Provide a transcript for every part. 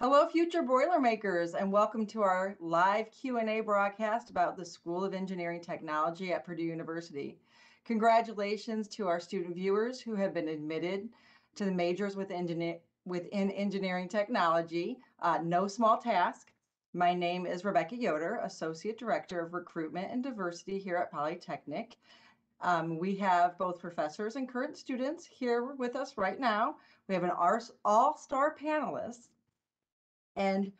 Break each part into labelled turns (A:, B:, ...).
A: Hello, future Boilermakers, and welcome to our live Q&A broadcast about the School of Engineering Technology at Purdue University. Congratulations to our student viewers who have been admitted to the majors within, within engineering technology. Uh, no small task. My name is Rebecca Yoder, Associate Director of Recruitment and Diversity here at Polytechnic. Um, we have both professors and current students here with us right now. We have an all-star panelist and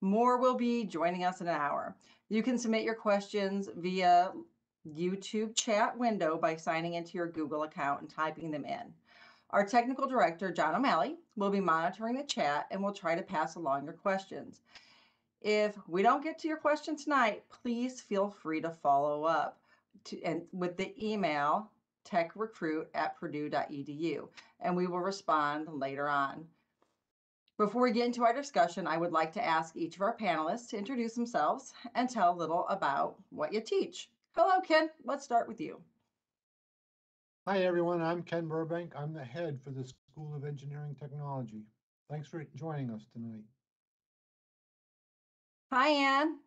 A: more will be joining us in an hour. You can submit your questions via YouTube chat window by signing into your Google account and typing them in. Our technical director, John O'Malley, will be monitoring the chat and will try to pass along your questions. If we don't get to your question tonight, please feel free to follow up to, and with the email techrecruit at purdue.edu and we will respond later on. Before we get into our discussion, I would like to ask each of our panelists to introduce themselves and tell a little about what you teach. Hello, Ken. Let's start with you.
B: Hi, everyone. I'm Ken Burbank. I'm the head for the School of Engineering Technology. Thanks for joining us tonight.
A: Hi, Anne.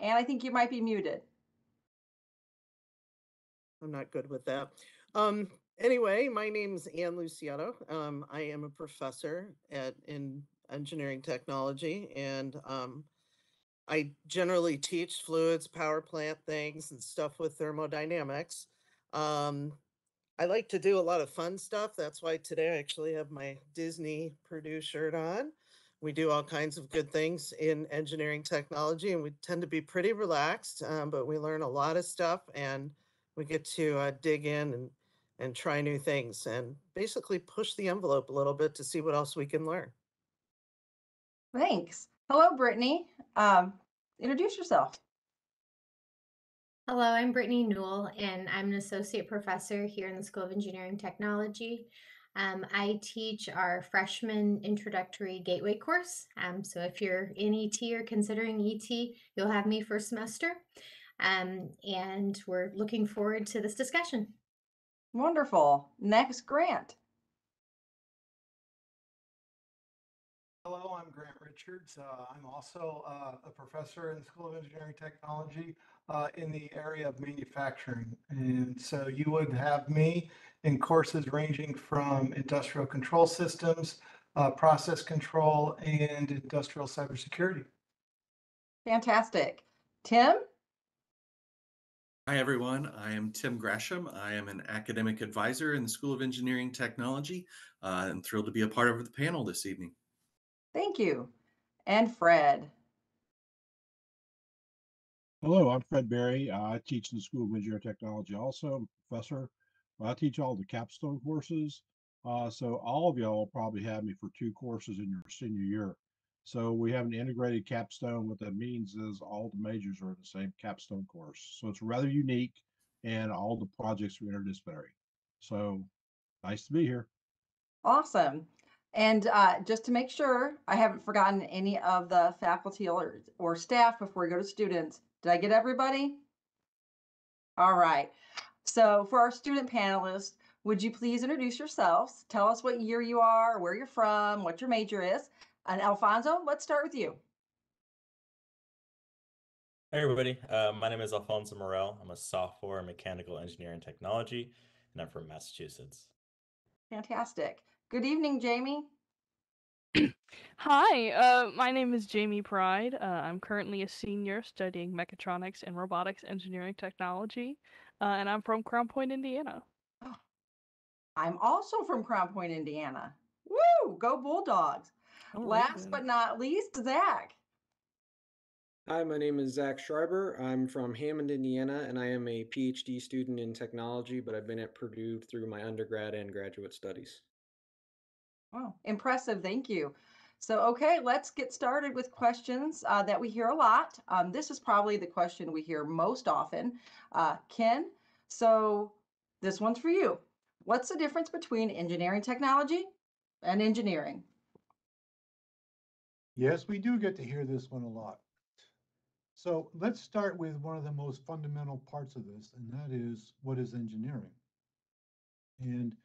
A: Anne, I think you might be muted.
C: I'm not good with that. Um, anyway, my name's Anne Lucietto. Um, I am a professor at in engineering technology, and um, I generally teach fluids, power plant things, and stuff with thermodynamics. Um, I like to do a lot of fun stuff. That's why today I actually have my Disney Purdue shirt on. We do all kinds of good things in engineering technology, and we tend to be pretty relaxed, um, but we learn a lot of stuff, and we get to uh, dig in and and try new things and basically push the envelope a little bit to see what else we can learn.
A: Thanks. Hello, Brittney. Um, introduce yourself.
D: Hello, I'm Brittney Newell, and I'm an associate professor here in the School of Engineering Technology. Um, I teach our freshman introductory gateway course. Um, so if you're in ET or considering ET, you'll have me for semester. Um, and we're looking forward to this discussion.
A: Wonderful. Next, Grant.
B: Hello, I'm Grant Richards. Uh, I'm also uh, a professor in the School of Engineering Technology uh, in the area of manufacturing. And so you would have me in courses ranging from industrial control systems, uh, process control, and industrial cybersecurity.
A: Fantastic. Tim?
E: Hi, everyone. I am Tim Grasham. I am an academic advisor in the School of Engineering Technology. Uh, I'm thrilled to be a part of the panel this evening.
A: Thank you. And Fred.
F: Hello, I'm Fred Berry. Uh, I teach in the School of Engineering Technology also. I'm a professor. I teach all the capstone courses. Uh, so all of y'all will probably have me for two courses in your senior year. So we have an integrated capstone. What that means is all the majors are in the same capstone course. So it's rather unique and all the projects are interdisciplinary. So nice to be here.
A: Awesome. And uh, just to make sure, I haven't forgotten any of the faculty or, or staff before we go to students. Did I get everybody? All right. So for our student panelists, would you please introduce yourselves? Tell us what year you are, where you're from, what your major is, and Alfonso, let's start with you.
G: Hey everybody, uh, my name is Alfonso Morell. I'm a sophomore in mechanical engineering technology, and I'm from Massachusetts.
A: Fantastic. Good evening, Jami.
H: Hi, uh, my name is Jami Pryde. Uh, I'm currently a senior studying mechatronics and robotics engineering technology, uh, and I'm from Crown Point, Indiana.
A: Oh, I'm also from Crown Point, Indiana. Woo! Go Bulldogs. Last but not least, Zach.
I: Hi, my name is Zach Schreiber. I'm from Hammond, Indiana, and I am a PhD student in technology, but I've been at Purdue through my undergrad and graduate studies.
A: Wow, impressive. Thank you. So, okay, let's get started with questions uh, that we hear a lot. Um, this is probably the question we hear most often. Uh, Ken, so this one's for you. What's the difference between engineering technology and engineering?
B: Yes, we do get to hear this one a lot. So let's start with one of the most fundamental parts of this, and that is what is engineering? And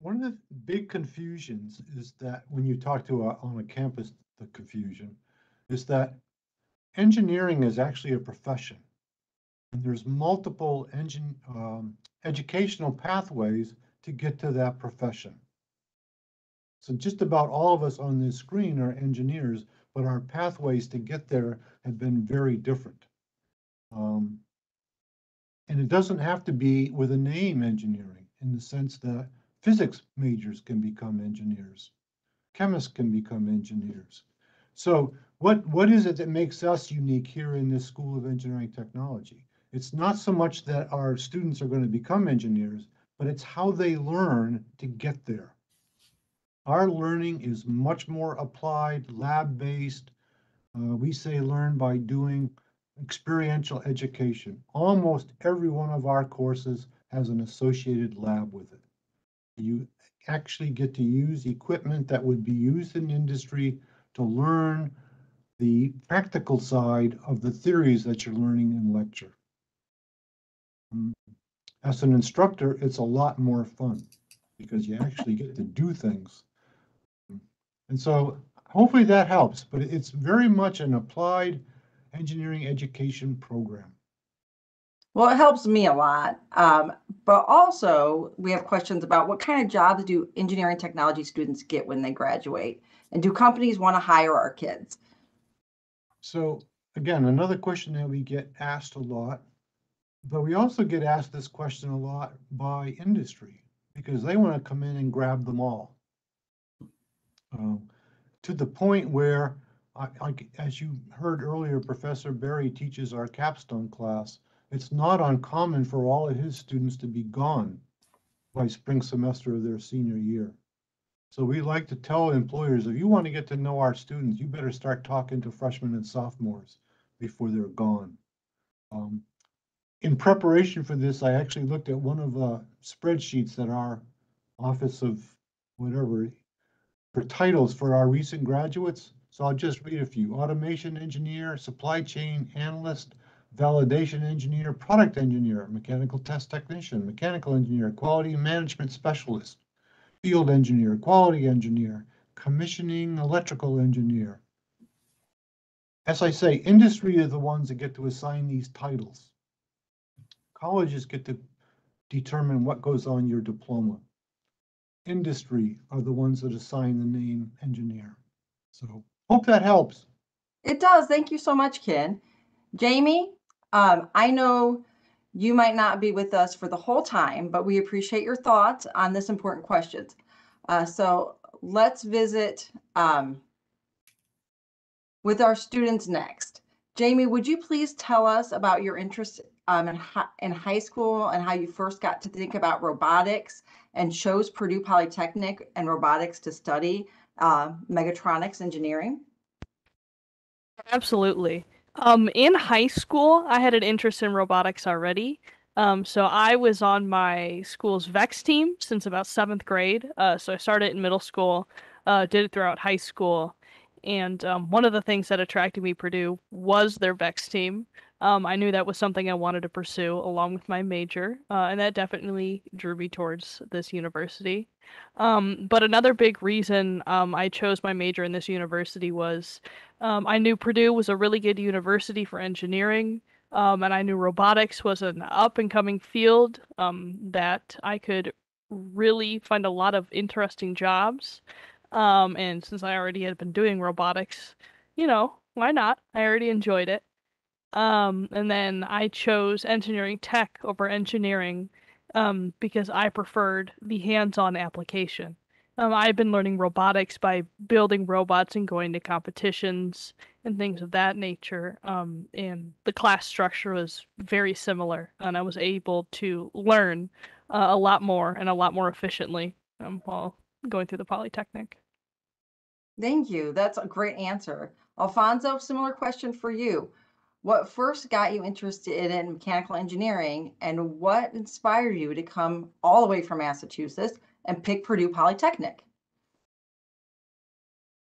J: One of the big confusions is that when you talk to a, on a campus, the confusion is that engineering is actually a profession. And there's multiple engine, um, educational pathways to get to that profession. So just about all of us on this screen are engineers, but our pathways to get there have been very different. Um, and it doesn't have to be with a name engineering in the sense that physics majors can become engineers. Chemists can become engineers. So what, what is it that makes us unique here in this School of Engineering Technology? It's not so much that our students are going to become engineers, but it's how they learn to get there. Our learning is much more applied, lab-based. Uh, we say learn by doing experiential education. Almost every one of our courses has an associated lab with it. You actually get to use equipment that would be used in industry to learn the practical side of the theories that you're learning in lecture. Mm. As an instructor, it's a lot more fun because you actually get to do things. And so hopefully that helps, but it's very much an applied engineering education program.
A: Well, it helps me a lot. Um, but also, we have questions about what kind of jobs do engineering technology students get when they graduate? And do companies want to hire our kids?
J: So again, another question that we get asked a lot, but we also get asked this question a lot by industry because they want to come in and grab them all. Um, to the point where, I, I, as you heard earlier, Professor Berry teaches our capstone class. It's not uncommon for all of his students to be gone by spring semester of their senior year. So we like to tell employers, if you want to get to know our students, you better start talking to freshmen and sophomores before they're gone. Um, in preparation for this, I actually looked at one of the spreadsheets that our Office of whatever for titles for our recent graduates. So I'll just read a few. Automation engineer, supply chain analyst, validation engineer, product engineer, mechanical test technician, mechanical engineer, quality management specialist, field engineer, quality engineer, commissioning electrical engineer. As I say, industry are the ones that get to assign these titles. Colleges get to determine what goes on your diploma. Industry are the ones that assign the name engineer. So hope that helps.
A: It does. Thank you so much, Ken. Jami, um, I know you might not be with us for the whole time, but we appreciate your thoughts on this important question. Uh, so let's visit um, with our students next. Jami, would you please tell us about your interest um, in, hi in high school and how you first got to think about robotics and chose Purdue Polytechnic and robotics to study uh, mechatronics engineering?
H: Absolutely. Um, in high school, I had an interest in robotics already. Um, so I was on my school's VEX team since about seventh grade. Uh, so I started in middle school, uh, did it throughout high school. And um, one of the things that attracted me Purdue was their VEX team. Um, I knew that was something I wanted to pursue along with my major, uh, and that definitely drew me towards this university. Um, but another big reason um, I chose my major in this university was um, I knew Purdue was a really good university for engineering, um, and I knew robotics was an up and coming field um, that I could really find a lot of interesting jobs. and since I already had been doing robotics, you know, why not? I already enjoyed it. Um, and then I chose engineering tech over engineering um, because I preferred the hands-on application. Um, I've been learning robotics by building robots and going to competitions and things of that nature. Um, and the class structure was very similar, and I was able to learn uh, a lot more and a lot more efficiently um, while going through the Polytechnic.
A: Thank you. That's a great answer. Alfonso, similar question for you. What first got you interested in mechanical engineering and what inspired you to come all the way from Massachusetts and pick Purdue Polytechnic?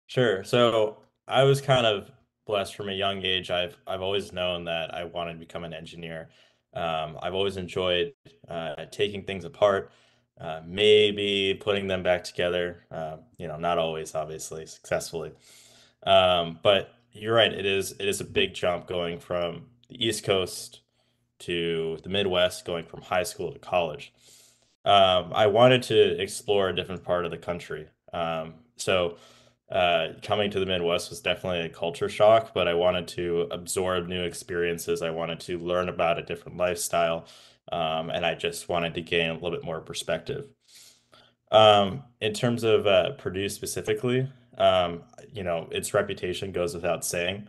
G: Sure. So I was kind of blessed from a young age. I've I've always known that I wanted to become an engineer. Um, I've always enjoyed uh, taking things apart, uh, maybe putting them back together. Uh, you know, not always, obviously, successfully. Um, but you're right. It is it is a big jump going from the East Coast to the Midwest, going from high school to college. Um, I wanted to explore a different part of the country. Um, so uh, coming to the Midwest was definitely a culture shock, but I wanted to absorb new experiences. I wanted to learn about a different lifestyle, um, and I just wanted to gain a little bit more perspective. Um, in terms of uh, Purdue specifically, um, you know, its reputation goes without saying,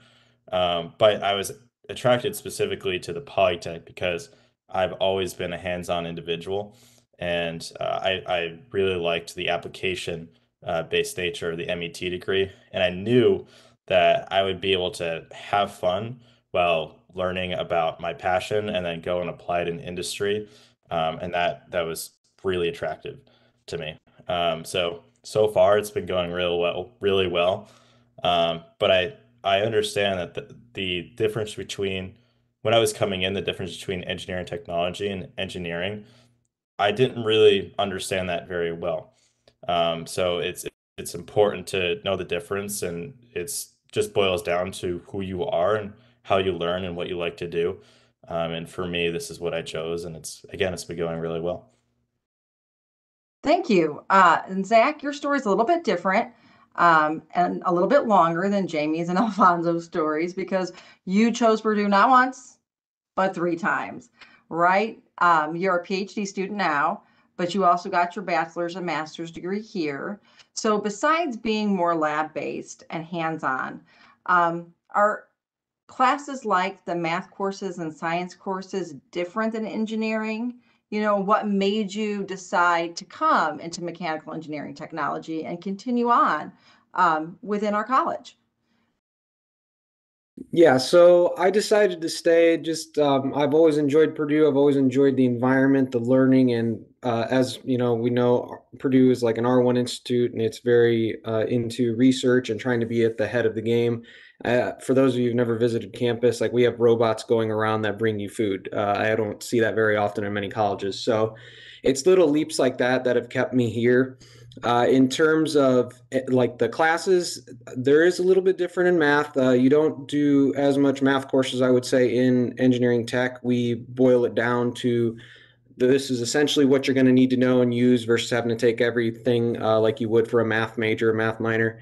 G: um, but I was attracted specifically to the Polytech because I've always been a hands-on individual, and uh, I, I really liked the application uh, based nature of the MET degree. And I knew that I would be able to have fun while learning about my passion and then go and apply it in industry. Um, and that that was really attractive to me. Um, so so far it's been going real well, really well. Um, but I I understand that the, the difference between when I was coming in, the difference between engineering technology and engineering, I didn't really understand that very well. Um, so it's it's important to know the difference, and it's just boils down to who you are and how you learn and what you like to do. Um, and for me, this is what I chose, and it's again, it's been going really well.
A: Thank you. Uh, and Zach, your story is a little bit different um, and a little bit longer than Jami's and Alfonso's stories because you chose Purdue not once, but three times, right? Um, you're a PhD student now but you also got your bachelor's and master's degree here. So besides being more lab-based and hands-on, um, are classes like the math courses and science courses different than engineering? You know, what made you decide to come into mechanical engineering technology and continue on um, within our college?
I: Yeah, so I decided to stay. Just um, I've always enjoyed Purdue. I've always enjoyed the environment, the learning, and uh, as you know, we know Purdue is like an R1 institute, and it's very uh, into research and trying to be at the head of the game. Uh, for those of you who've never visited campus, like we have robots going around that bring you food. Uh, I don't see that very often in many colleges. So it's little leaps like that that have kept me here. Uh, in terms of eh, like the classes, there is a little bit different in math. Uh, you don't do as much math courses, I would say, in engineering tech. We boil it down to this is essentially what you're going to need to know and use versus having to take everything uh, like you would for a math major, a math minor.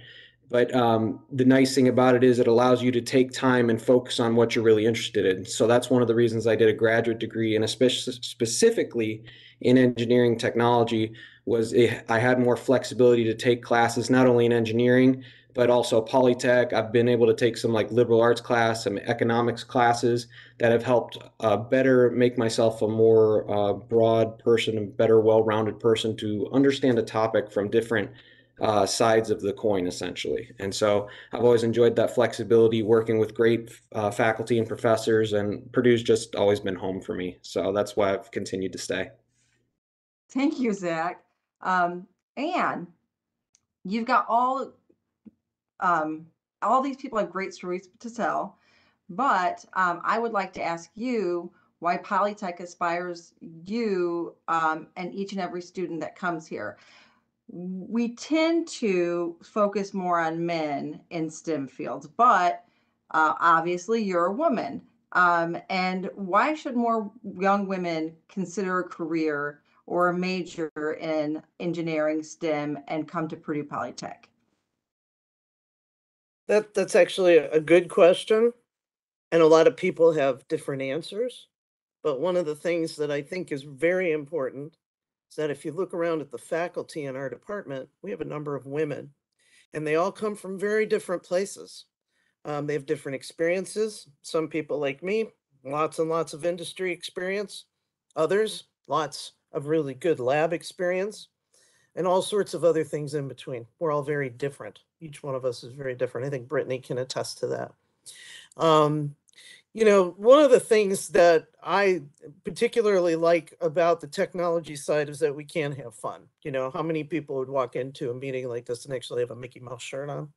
I: But um, the nice thing about it is it allows you to take time and focus on what you're really interested in. So that's one of the reasons I did a graduate degree, and especially specifically in engineering technology, was it, I had more flexibility to take classes not only in engineering but also Polytech. I've been able to take some like liberal arts class, some economics classes that have helped uh, better make myself a more uh, broad person, a better, well-rounded person to understand a topic from different uh, sides of the coin, essentially. And so I've always enjoyed that flexibility, working with great uh, faculty and professors, and Purdue's just always been home for me. So that's why I've continued to stay.
A: Thank you, Zach. Um, and you've got all um, all these people have great stories to tell, but um, I would like to ask you why Polytech inspires you um, and each and every student that comes here. We tend to focus more on men in STEM fields, but uh, obviously you're a woman. Um, and why should more young women consider a career or a major in engineering, STEM, and come to Purdue Polytech?
C: That that's actually a good question, and a lot of people have different answers. But one of the things that I think is very important is that if you look around at the faculty in our department, we have a number of women, and they all come from very different places. Um, they have different experiences. Some people like me, lots and lots of industry experience. Others, lots of really good lab experience and all sorts of other things in between. We're all very different. Each one of us is very different. I think Brittney can attest to that. Um, you know, one of the things that I particularly like about the technology side is that we can have fun. You know, how many people would walk into a meeting like this and actually have a Mickey Mouse shirt on?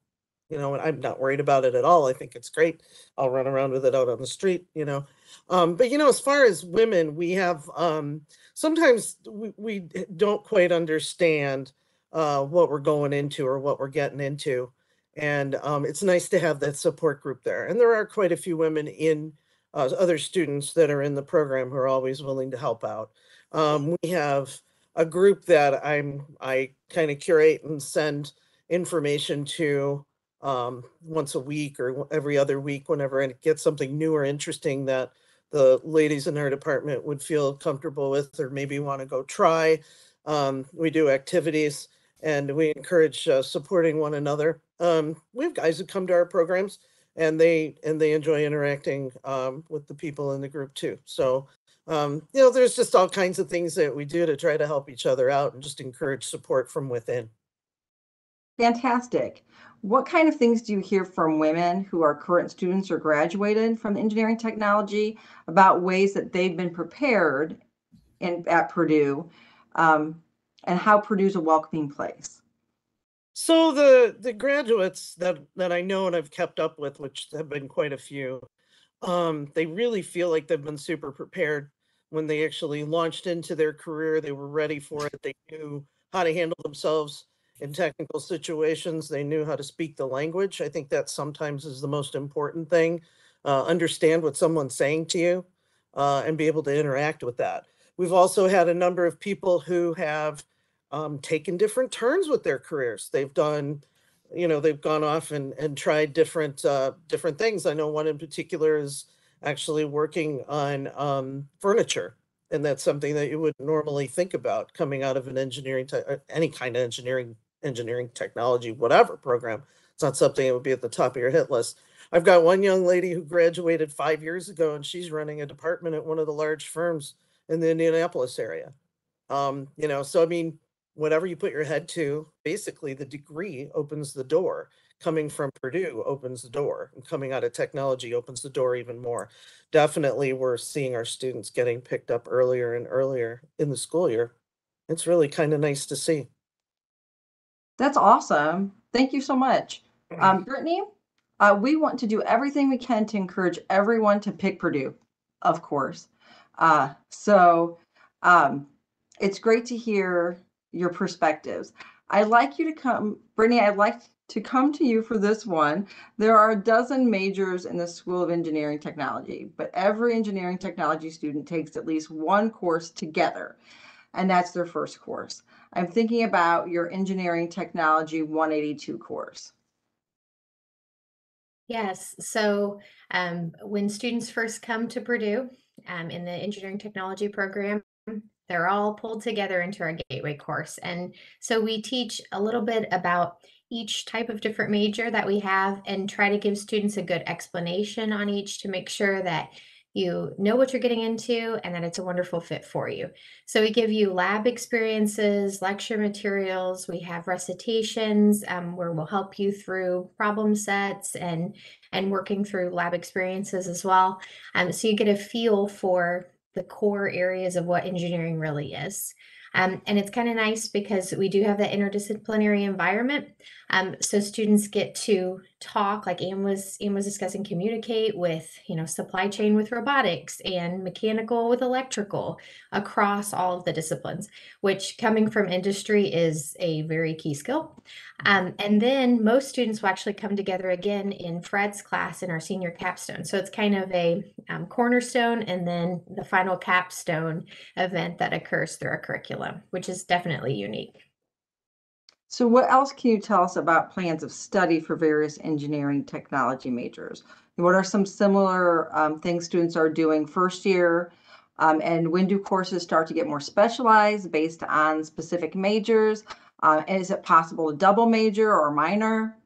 C: you know, and I'm not worried about it at all. I think it's great. I'll run around with it out on the street, you know. Um, but you know, as far as women, we have um, sometimes we, we don't quite understand uh, what we're going into or what we're getting into. And um, it's nice to have that support group there. And there are quite a few women in uh, other students that are in the program who are always willing to help out. Um, we have a group that I'm I kind of curate and send information to um, once a week or every other week whenever I get something new or interesting that the ladies in our department would feel comfortable with or maybe want to go try. Um, we do activities and we encourage uh, supporting one another. Um, we have guys who come to our programs and they and they enjoy interacting um, with the people in the group too. So um, you know, there's just all kinds of things that we do to try to help each other out and just encourage support from within.
A: Fantastic. What kind of things do you hear from women who are current students or graduated from engineering technology about ways that they've been prepared in at Purdue um, and how Purdue's a welcoming place?
C: So the the graduates that that I know and I've kept up with, which have been quite a few, um, they really feel like they've been super prepared when they actually launched into their career. They were ready for it. They knew how to handle themselves in technical situations. They knew how to speak the language. I think that sometimes is the most important thing. Uh, understand what someone's saying to you uh, and be able to interact with that. We've also had a number of people who have um, taken different turns with their careers. They've done, you know, they've gone off and, and tried different uh, different things. I know one in particular is actually working on um, furniture, and that's something that you would normally think about coming out of an engineering, te- uh, any kind of engineering, engineering technology, whatever program. It's not something that would be at the top of your hit list. I've got one young lady who graduated five years ago, and she's running a department at one of the large firms in the Indianapolis area. Um, you know, so I mean, whatever you put your head to, basically the degree opens the door. Coming from Purdue opens the door, and coming out of technology opens the door even more. Definitely, we're seeing our students getting picked up earlier and earlier in the school year. It's really kind of nice to see.
A: That's awesome. Thank you so much. Um, Brittney, uh, we want to do everything we can to encourage everyone to pick Purdue, of course. Uh, so um, it's great to hear your perspectives. I'd like you to come, Brittney, I'd like to come to you for this one. There are a dozen majors in the School of Engineering Technology, but every engineering technology student takes at least one course together, and that's their first course. I'm thinking about your Engineering Technology 182 course.
D: Yes. So um, when students first come to Purdue um, in the engineering technology program, they're all pulled together into our gateway course. And so we teach a little bit about each type of different major that we have and try to give students a good explanation on each to make sure that you know what you're getting into and that it's a wonderful fit for you. So we give you lab experiences, lecture materials, we have recitations um, where we'll help you through problem sets and and working through lab experiences as well. Um, so you get a feel for the core areas of what engineering really is. Um, and it's kind of nice because we do have that interdisciplinary environment. Um, so students get to talk, like Anne was Anne was discussing, communicate with you know supply chain with robotics and mechanical with electrical across all of the disciplines, which coming from industry is a very key skill. Um, and then most students will actually come together again in Fred's class in our senior capstone. So it's kind of a um, cornerstone and then the final capstone event that occurs through our curriculum, which is definitely unique.
A: So what else can you tell us about plans of study for various engineering technology majors? What are some similar um, things students are doing first year? Um, and when do courses start to get more specialized based on specific majors? Uh, and is it possible to double major or minor?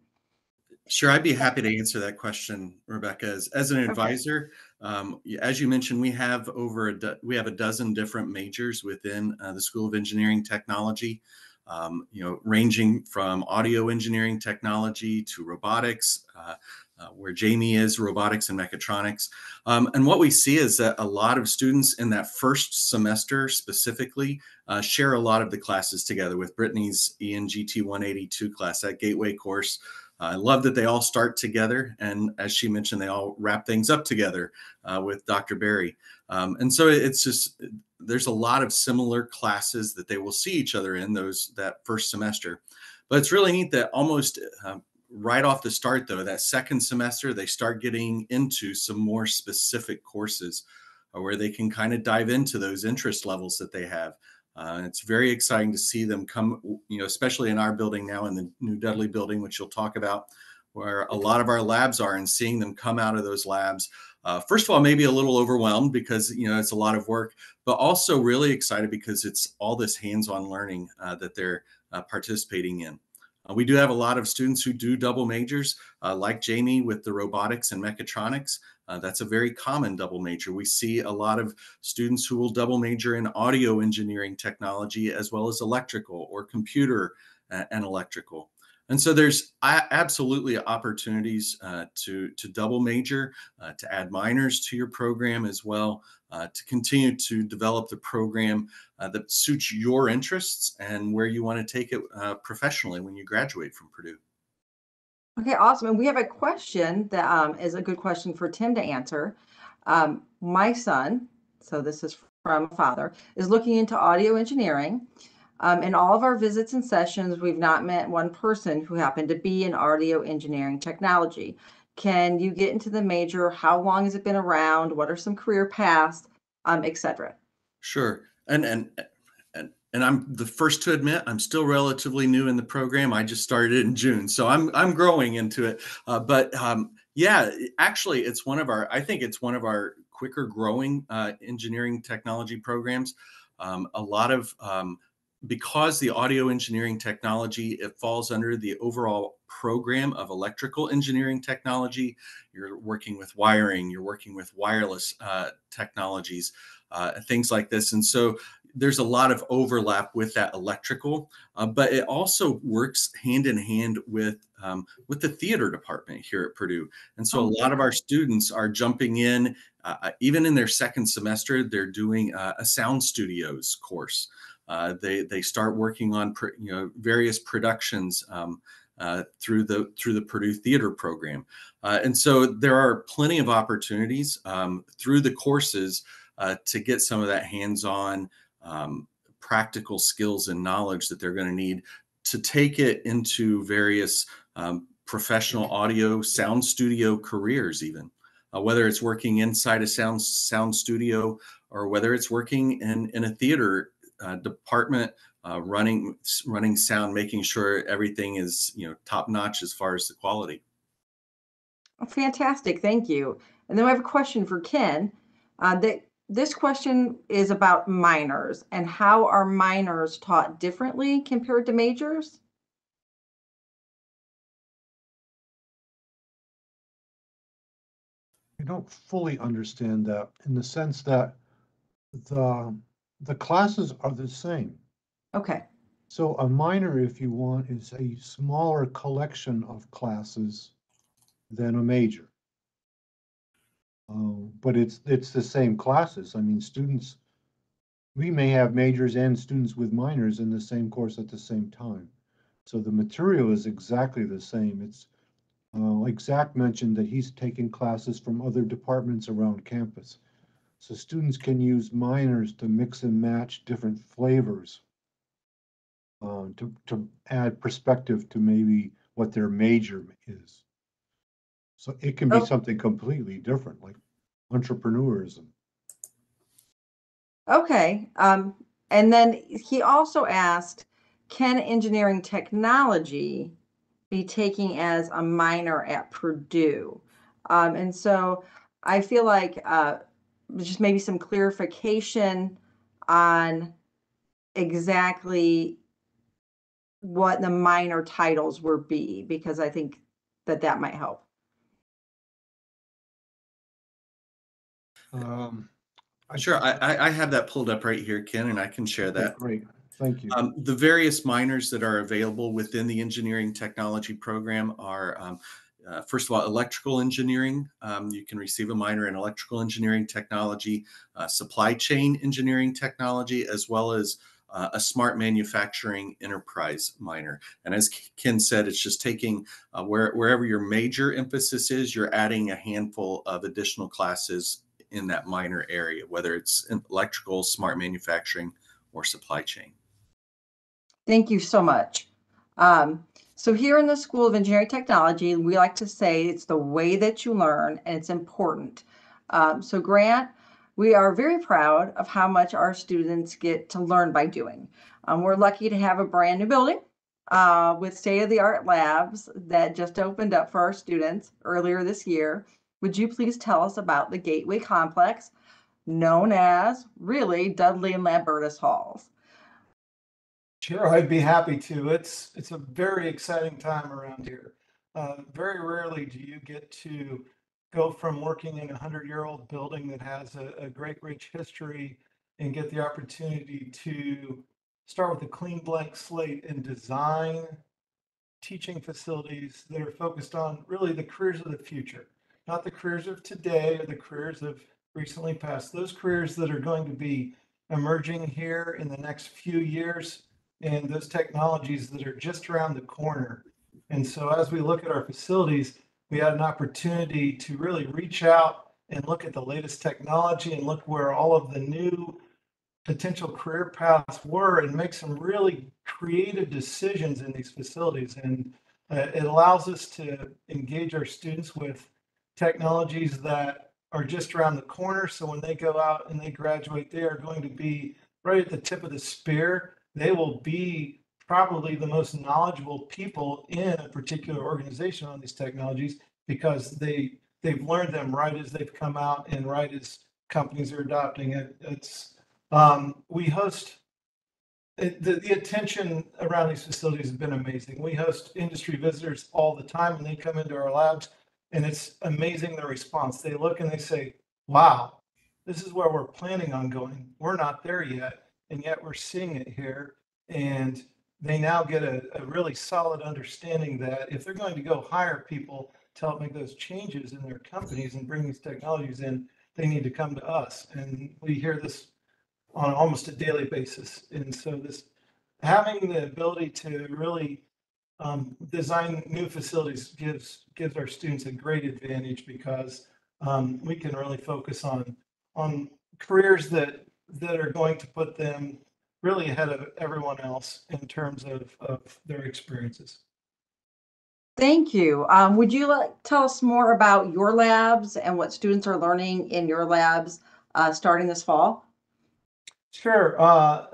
E: Sure, I'd be happy to answer that question, Rebecca. As, as an
A: Okay.
E: advisor, um, as you mentioned, we have over a do- we have a dozen different majors within uh, the School of Engineering Technology. Um, you know, ranging from audio engineering technology to robotics, uh, uh, where Jami is, robotics and mechatronics. Um, and what we see is that a lot of students in that first semester specifically uh, share a lot of the classes together with Brittney's ENGT 182 class, that gateway course I love that they all start together. And as she mentioned, they all wrap things up together uh, with Dr. Berry. Um, and so it's just, there's a lot of similar classes that they will see each other in those that first semester. But it's really neat that almost uh, right off the start, though, that second semester, they start getting into some more specific courses uh, where they can kind of dive into those interest levels that they have. Uh, it's very exciting to see them come, you know, especially in our building now in the new Dudley building, which you'll talk about, where a lot of our labs are, and seeing them come out of those labs. Uh, first of all, maybe a little overwhelmed because you know it's a lot of work, but also really excited because it's all this hands-on learning uh, that they're uh, participating in. Uh, we do have a lot of students who do double majors, uh, like Jami with the robotics and mechatronics. Uh, that's a very common double major. We see a lot of students who will double major in audio engineering technology as well as electrical or computer and electrical. And so there's absolutely opportunities uh, to, to double major, uh, to add minors to your program as well, uh, to continue to develop the program uh, that suits your interests and where you want to take it uh, professionally when you graduate from Purdue.
A: Okay, awesome. And we have a question that um, is a good question for Tim to answer. Um, my son, so this is from father, is looking into audio engineering. Um, in all of our visits and sessions, we've not met one person who happened to be in audio engineering technology. Can you get into the major? How long has it been around? What are some career paths, um, etc.
E: Sure. And and and I'm the first to admit I'm still relatively new in the program. I just started in June, so I'm I'm growing into it. Uh, but um, yeah, actually, it's one of our. I think it's one of our quicker growing uh, engineering technology programs. Um, a lot of um, because the audio engineering technology it falls under the overall program of electrical engineering technology. You're working with wiring. You're working with wireless uh, technologies. Uh, things like this. And so there's a lot of overlap with that electrical, uh, but it also works hand in hand with um, with the theater department here at Purdue. And so oh, a lot of our students are jumping in, uh, even in their second semester, they're doing uh, a sound studios course. Uh, they they start working on you know various productions. Um, uh, through the through the Purdue Theater program, and so there are plenty of opportunities um, through the courses to get some of that hands-on um, practical skills and knowledge that they're going to need to take it into various um, professional audio sound studio careers even uh, whether it's working inside a sound sound studio or whether it's working in, in a theater uh, department uh, running running sound making sure everything is you know top notch as far as the quality.
A: Fantastic thank you. And then we have a question for ken. Uh, that this question is about minors and how are minors taught differently compared to majors?
J: I don't fully understand that in the sense that the the classes are the same.
A: Okay.
J: So a minor, if you want, is a smaller collection of classes than a major. Um, but it's, it's the same classes. I mean, students, we may have majors and students with minors in the same course at the same time. So the material is exactly the same. It's uh, like Zach mentioned that he's taking classes from other departments around campus. So students can use minors to mix and match different flavors uh, to, to add perspective to maybe what their major is. So it can be
A: Oh.
J: something completely different, like entrepreneurism.
A: Okay. Um, and then he also asked, can engineering technology be taking as a minor at Purdue? Um, and so I feel like uh, just maybe some clarification on exactly what the minor titles were be, because I think that that might help.
J: Um, I-
E: Sure, I, I I have that pulled up right here, Ken, and I can share that.
J: Great, thank you.
E: Um, the various minors that are available within the engineering technology program are, um, uh, first of all, electrical engineering. Um, you can receive a minor in electrical engineering technology, uh, supply chain engineering technology, as well as uh, a smart manufacturing enterprise minor. And as Ken said, it's just taking uh, where, wherever your major emphasis is, you're adding a handful of additional classes in that minor area, whether it's electrical, smart manufacturing, or supply chain.
A: Thank you so much. Um, so here in the School of Engineering Technology, we like to say it's the way that you learn and it's important. Um, so Grant, we are very proud of how much our students get to learn by doing. Um, we're lucky to have a brand new building uh, with state-of-the-art labs that just opened up for our students earlier this year. Would you please tell us about the Gateway Complex, known as really Dudley and Lambertus Halls?
B: Sure, I'd be happy to. It's it's a very exciting time around here. Uh, very rarely do you get to go from working in a hundred-year-old building that has a, a great rich history and get the opportunity to start with a clean blank slate and design teaching facilities that are focused on really the careers of the future, not the careers of today or the careers of recently past. Those careers that are going to be emerging here in the next few years and those technologies that are just around the corner. And so as we look at our facilities, we had an opportunity to really reach out and look at the latest technology and look where all of the new potential career paths were and make some really creative decisions in these facilities. And uh, it allows us to engage our students with technologies that are just around the corner. So when they go out and they graduate, they are going to be right at the tip of the spear they will be probably the most knowledgeable people in a particular organization on these technologies because they they've learned them right as they've come out and right as companies are adopting it. It's um, we host the, the attention around these facilities has been amazing. We host industry visitors all the time and they come into our labs and it's amazing the response. They look and they say, wow, this is where we're planning on going. We're not there yet and yet we're seeing it here. And they now get a, a really solid understanding that if they're going to go hire people to help make those changes in their companies and bring these technologies in, they need to come to us. And we hear this on almost a daily basis. And so this having the ability to really um, design new facilities gives gives our students a great advantage because um, we can really focus on on careers that that are going to put them really ahead of everyone else in terms of, of their experiences.
A: Thank you. Um, would you like to tell us more about your labs and what students are learning in your labs uh, starting this fall?
B: Sure. Uh,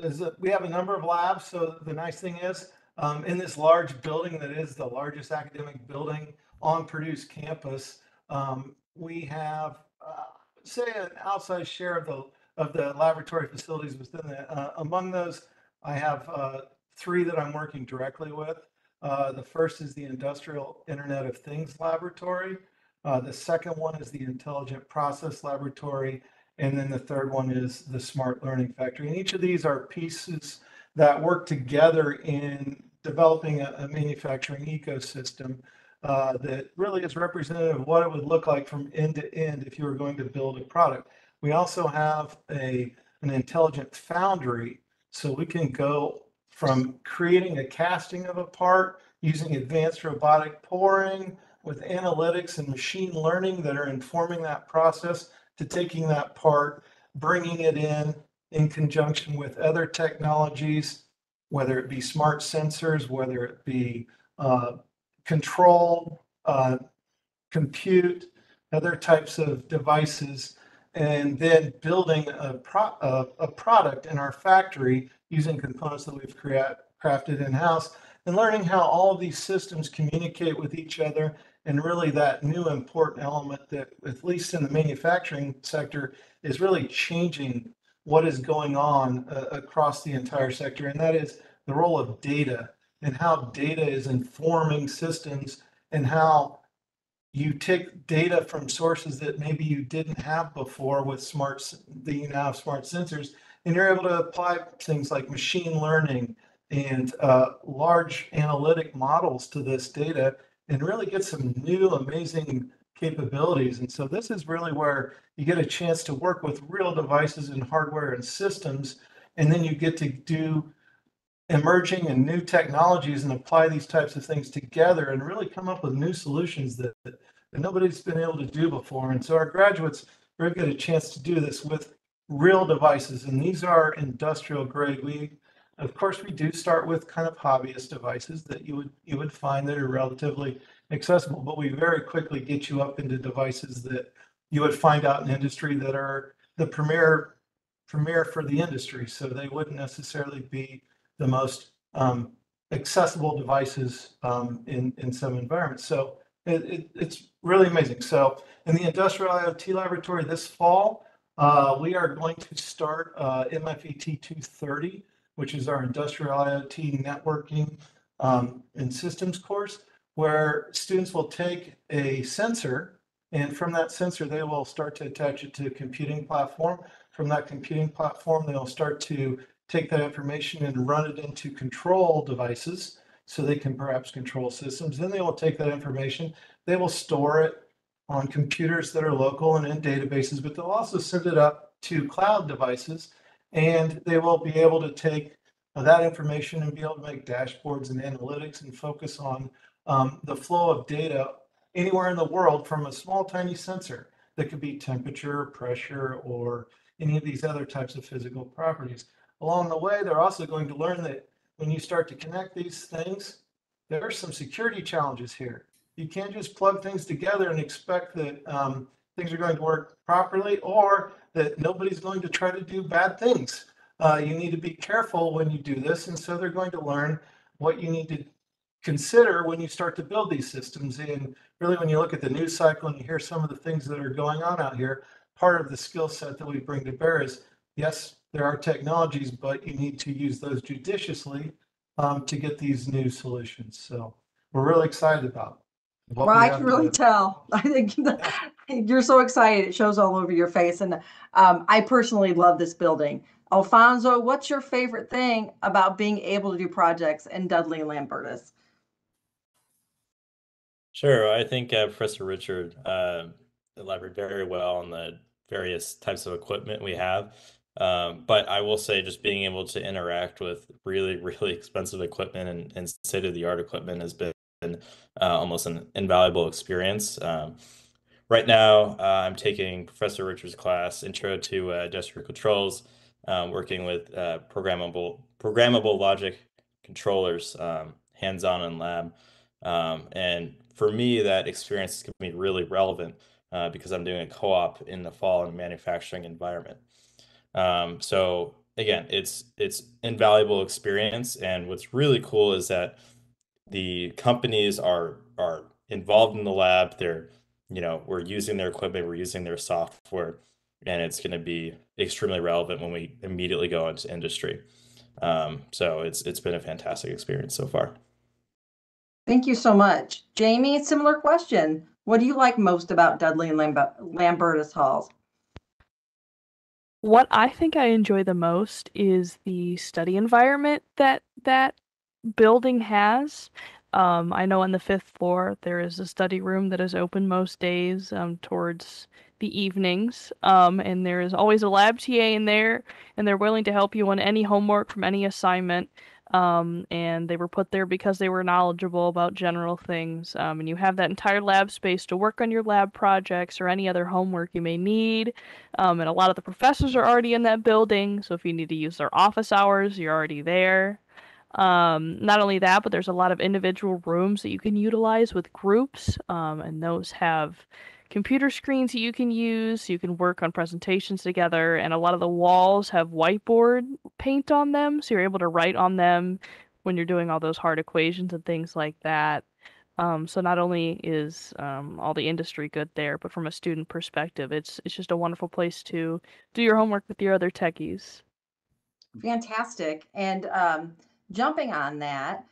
B: as we have a number of labs. So the nice thing is, um, in this large building that is the largest academic building on Purdue's campus, um, we have, uh, say, an outsized share of the of the laboratory facilities within that. Uh, among those, I have uh, three that I'm working directly with. Uh, the first is the Industrial Internet of Things Laboratory. Uh, the second one is the Intelligent Process Laboratory. And then the third one is the Smart Learning Factory. And each of these are pieces that work together in developing a, a manufacturing ecosystem uh, that really is representative of what it would look like from end to end if you were going to build a product. We also have a, an intelligent foundry, so we can go from creating a casting of a part using advanced robotic pouring with analytics and machine learning that are informing that process to taking that part, bringing it in in conjunction with other technologies, whether it be smart sensors, whether it be uh, control, uh, compute, other types of devices and then building a, pro- a, product in our factory using components that we've create, crafted in-house and learning how all of these systems communicate with each other and really that new important element that at least in the manufacturing sector is really changing what is going on uh, across the entire sector. And that is the role of data and how data is informing systems and how you take data from sources that maybe you didn't have before with smart that you now have smart sensors and you're able to apply things like machine learning and uh, large analytic models to this data and really get some new amazing capabilities. And so this is really where you get a chance to work with real devices and hardware and systems And then you get to do emerging and new technologies and apply these types of things together and really come up with new solutions that, that, nobody's been able to do before. And so our graduates really get a chance to do this with real devices. And these are industrial grade. We, of course, we do start with kind of hobbyist devices that you would you would find that are relatively accessible, but we very quickly get you up into devices that you would find out in industry that are the premier premier for the industry. So they wouldn't necessarily be the most um, accessible devices um, in in some environments. So it, it, it's really amazing. So in the industrial IoT laboratory this fall, uh, we are going to start uh, MFET 230, which is our industrial IoT networking um, and systems course, where students will take a sensor and from that sensor, they will start to attach it to a computing platform. From that computing platform, they'll start to take that information and run it into control devices so they can perhaps control systems. Then they will take that information, they will store it on computers that are local and in databases, but they'll also send it up to cloud devices and they will be able to take that information and be able to make dashboards and analytics and focus on um, the flow of data anywhere in the world from a small tiny sensor that could be temperature, pressure, or any of these other types of physical properties. Along the way, they're also going to learn that when you start to connect these things, there are some security challenges here. You can't just plug things together and expect that um, things are going to work properly or that nobody's going to try to do bad things. Uh, you need to be careful when you do this. And so they're going to learn what you need to consider when you start to build these systems. And really, when you look at the news cycle and you hear some of the things that are going on out here, part of the skill set that we bring to bear is yes, there are technologies, but you need to use those judiciously um, to get these new solutions. So we're really excited about. what
A: Well,
B: we
A: I can really
B: to-
A: tell. I think you're so excited. It shows all over your face. And um, I personally love this building. Alfonso, what's your favorite thing about being able to do projects in Dudley and Lambertus?
G: Sure. I think uh, Professor Richard uh, elaborated very well on the various types of equipment we have. Um, but I will say, just being able to interact with really, really expensive equipment and, and state of the art equipment has been uh, almost an invaluable experience. Um, right now, uh, I'm taking Professor Richard's class, Intro to uh, Industrial Controls, um, working with uh, programmable programmable logic controllers, um, hands-on in lab. Um, and for me, that experience is going to be really relevant uh, because I'm doing a co-op in the fall in a manufacturing environment. Um, so again, it's it's invaluable experience, and what's really cool is that the companies are are involved in the lab. They're you know we're using their equipment, we're using their software, and it's going to be extremely relevant when we immediately go into industry. Um, so it's it's been a fantastic experience so far.
A: Thank you so much. Jami, similar question. What do you like most about Dudley and Lamb- Lambertus Halls?
H: What I think I enjoy the most is the study environment that that building has. Um, I know on the fifth floor there is a study room that is open most days um, towards the evenings, um, and there is always a lab TA in there, and they're willing to help you on any homework from any assignment. Um, and they were put there because they were knowledgeable about general things. Um, and you have that entire lab space to work on your lab projects or any other homework you may need. Um, and a lot of the professors are already in that building, so if you need to use their office hours, you're already there. Um, not only that, but there's a lot of individual rooms that you can utilize with groups, um, and those have computer screens that you can use you can work on presentations together and a lot of the walls have whiteboard paint on them so you're able to write on them when you're doing all those hard equations and things like that um, so not only is um, all the industry good there but from a student perspective it's it's just a wonderful place to do your homework with your other techies
A: Fantastic. And um, jumping on that,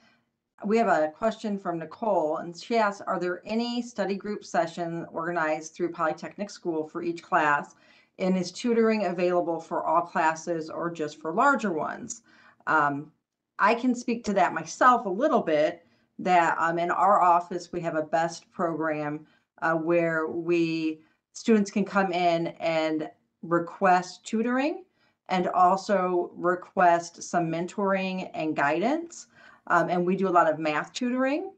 A: we have a question from Nicole, and she asks, are there any study group sessions organized through Polytechnic School for each class? And is tutoring available for all classes or just for larger ones? Um, I can speak to that myself a little bit, that um, in our office, we have a BEST program uh, where we, students can come in and request tutoring and also request some mentoring and guidance. Um, and we do a lot of math tutoring.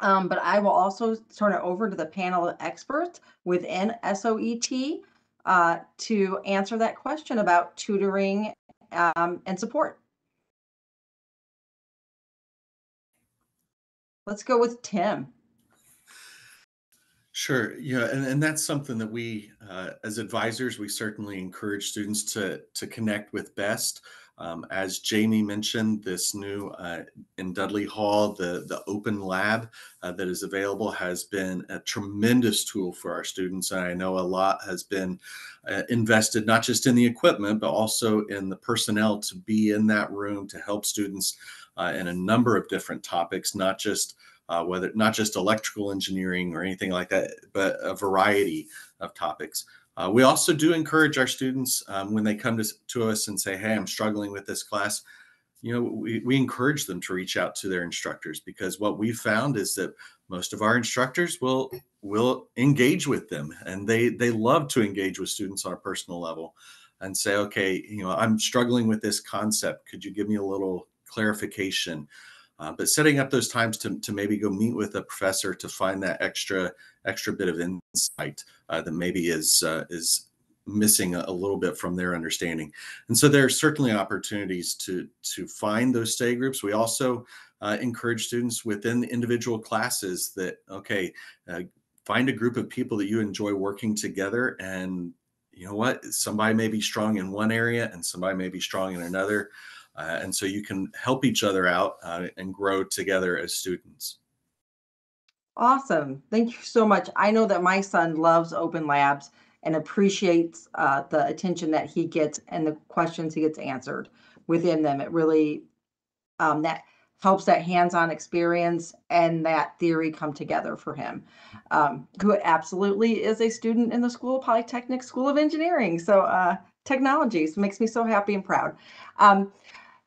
A: Um, but I will also turn it over to the panel of experts within SOET uh, to answer that question about tutoring um, and support. Let's go with Tim.
E: Sure. Yeah, and, and that's something that we, uh, as advisors, we certainly encourage students to to connect with BEST. Um, as Jami mentioned, this new uh, in Dudley Hall, the the open lab uh, that is available has been a tremendous tool for our students, and I know a lot has been uh, invested not just in the equipment but also in the personnel to be in that room to help students uh, in a number of different topics, not just uh, whether not just electrical engineering or anything like that, but a variety of topics. Uh, we also do encourage our students um, when they come to, to us and say, Hey, I'm struggling with this class. You know, we, we encourage them to reach out to their instructors because what we've found is that most of our instructors will will engage with them and they they love to engage with students on a personal level and say, okay, you know, I'm struggling with this concept. Could you give me a little clarification? Uh, but setting up those times to, to maybe go meet with a professor to find that extra extra bit of insight uh, that maybe is uh, is missing a, a, little bit from their understanding. And so there are certainly opportunities to to find those stay groups. We also uh, encourage students within individual classes that okay, uh, find a group of people that you enjoy working together and you know what somebody may be strong in one area and somebody may be strong in another uh, and so you can help each other out uh, and grow together as students.
A: Awesome. Thank you so much. I know that my son loves open labs and appreciates uh, the attention that he gets and the questions he gets answered within them. It really um, that helps that hands-on experience and that theory come together for him. Um, who absolutely is a student in the School of Polytechnic School of Engineering. So uh, technologies makes me so happy and proud. Um,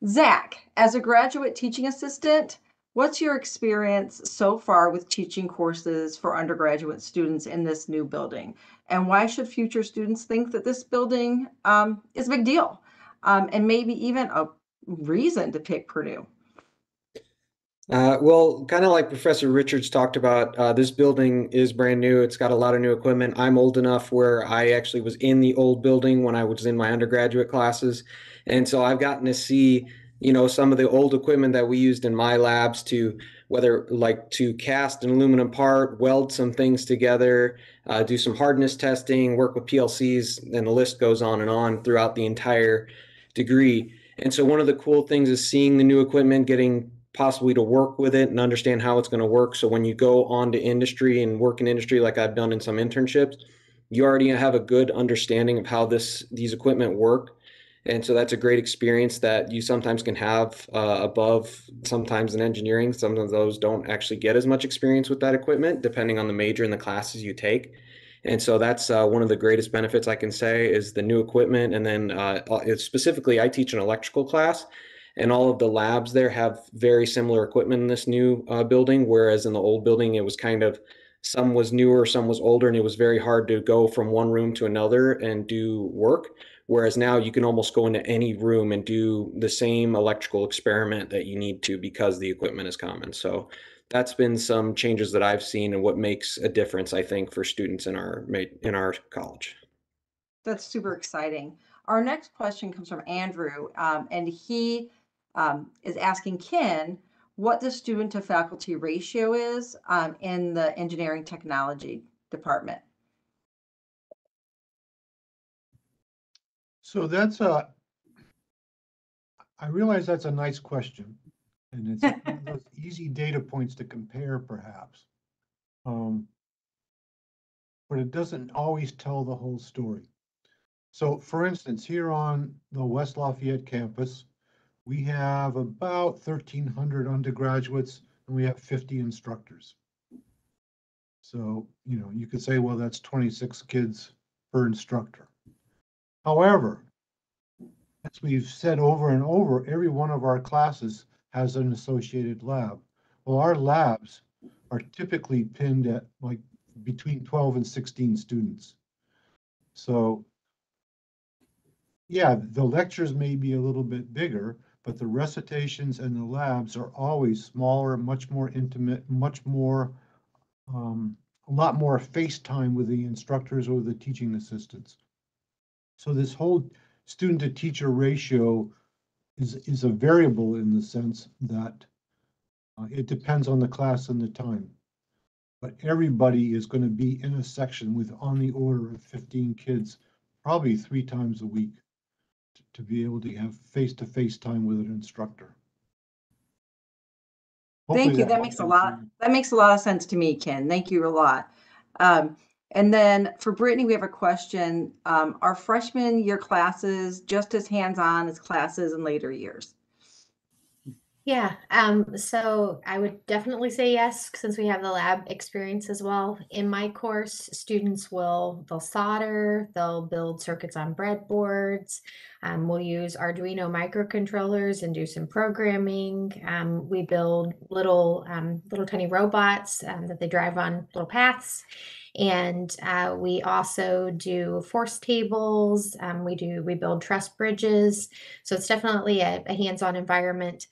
A: Zach, as a graduate teaching assistant, what's your experience so far with teaching courses for undergraduate students in this new building? And why should future students think that this building um, is a big deal um, and maybe even a reason to pick Purdue?
I: Uh, well, kind of like Professor Richards talked about, uh, this building is brand new. It's got a lot of new equipment. I'm old enough where I actually was in the old building when I was in my undergraduate classes. And so I've gotten to see, you know, some of the old equipment that we used in my labs to whether like to cast an aluminum part, weld some things together, uh, do some hardness testing, work with PLCs, and the list goes on and on throughout the entire degree. And so one of the cool things is seeing the new equipment, getting possibly to work with it and understand how it's going to work. So when you go on to industry and work in industry, like I've done in some internships, you already have a good understanding of how this these equipment work and so that's a great experience that you sometimes can have uh, above sometimes in engineering. Some of those don't actually get as much experience with that equipment depending on the major and the classes you take. And so that's uh, one of the greatest benefits i can say is the new equipment. And then uh, uh specifically i teach an electrical class and all of the labs there have very similar equipment in this new uh, building whereas in the old building it was kind of some was newer some was older and it was very hard to go from one room to another and do work Whereas now you can almost go into any room and do the same electrical experiment that you need to because the equipment is common. So that's been some changes that I've seen and what makes a difference, I think, for students in our in our college.
A: That's super exciting. Our next question comes from Andrew, um, and he um, is asking Ken what the student to faculty ratio is um, in the engineering technology department.
J: So that's a, I realize that's a nice question. And it's one of those easy data points to compare perhaps. Um, but it doesn't always tell the whole story. So for instance, here on the West Lafayette campus, we have about 1,300 undergraduates and we have 50 instructors. So, you know, you could say, well, that's 26 kids per instructor. However, as we've said over and over, every one of our classes has an associated lab. Well, our labs are typically pinned at like between 12 and 16 students. So yeah, the lectures may be a little bit bigger, but the recitations and the labs are always smaller, much more intimate, much more, um, a lot more face time with the instructors or the teaching assistants. So this whole student to teacher ratio is, is a variable in the sense that uh, it depends on the class and the time. But everybody is going to be in a section with on the order of 15 kids, probably three times a week t- to be able to have face-to-face time with an instructor.
A: Thank you. That makes a lot, that makes a lot of sense to me, Ken. Thank you a lot. Um, and then for Brittney, we have a question. Um, are freshman year classes just as hands-on as classes in later years?
D: Yeah, um, so I would definitely say yes, since we have the lab experience as well. In my course, students will they'll solder, they'll build circuits on breadboards. Um, we'll use Arduino microcontrollers and do some programming. Um, we build little um, little tiny robots um, that they drive on little paths. And uh, we also do force tables. Um, we do we build truss bridges. So it's definitely a, a hands-on environment.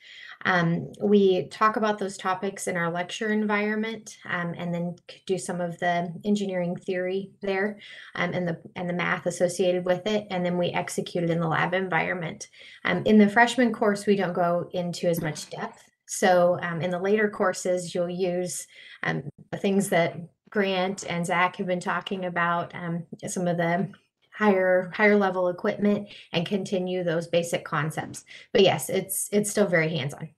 D: Um, we talk about those topics in our lecture environment um, and then do some of the engineering theory there um, and the and the math associated with it and then we execute it in the lab environment um, in the freshman course we don't go into as much depth so um, in the later courses you'll use the things that grant and zach have been talking about um, some of the higher higher level equipment and continue those basic concepts but yes it's it's still very hands-on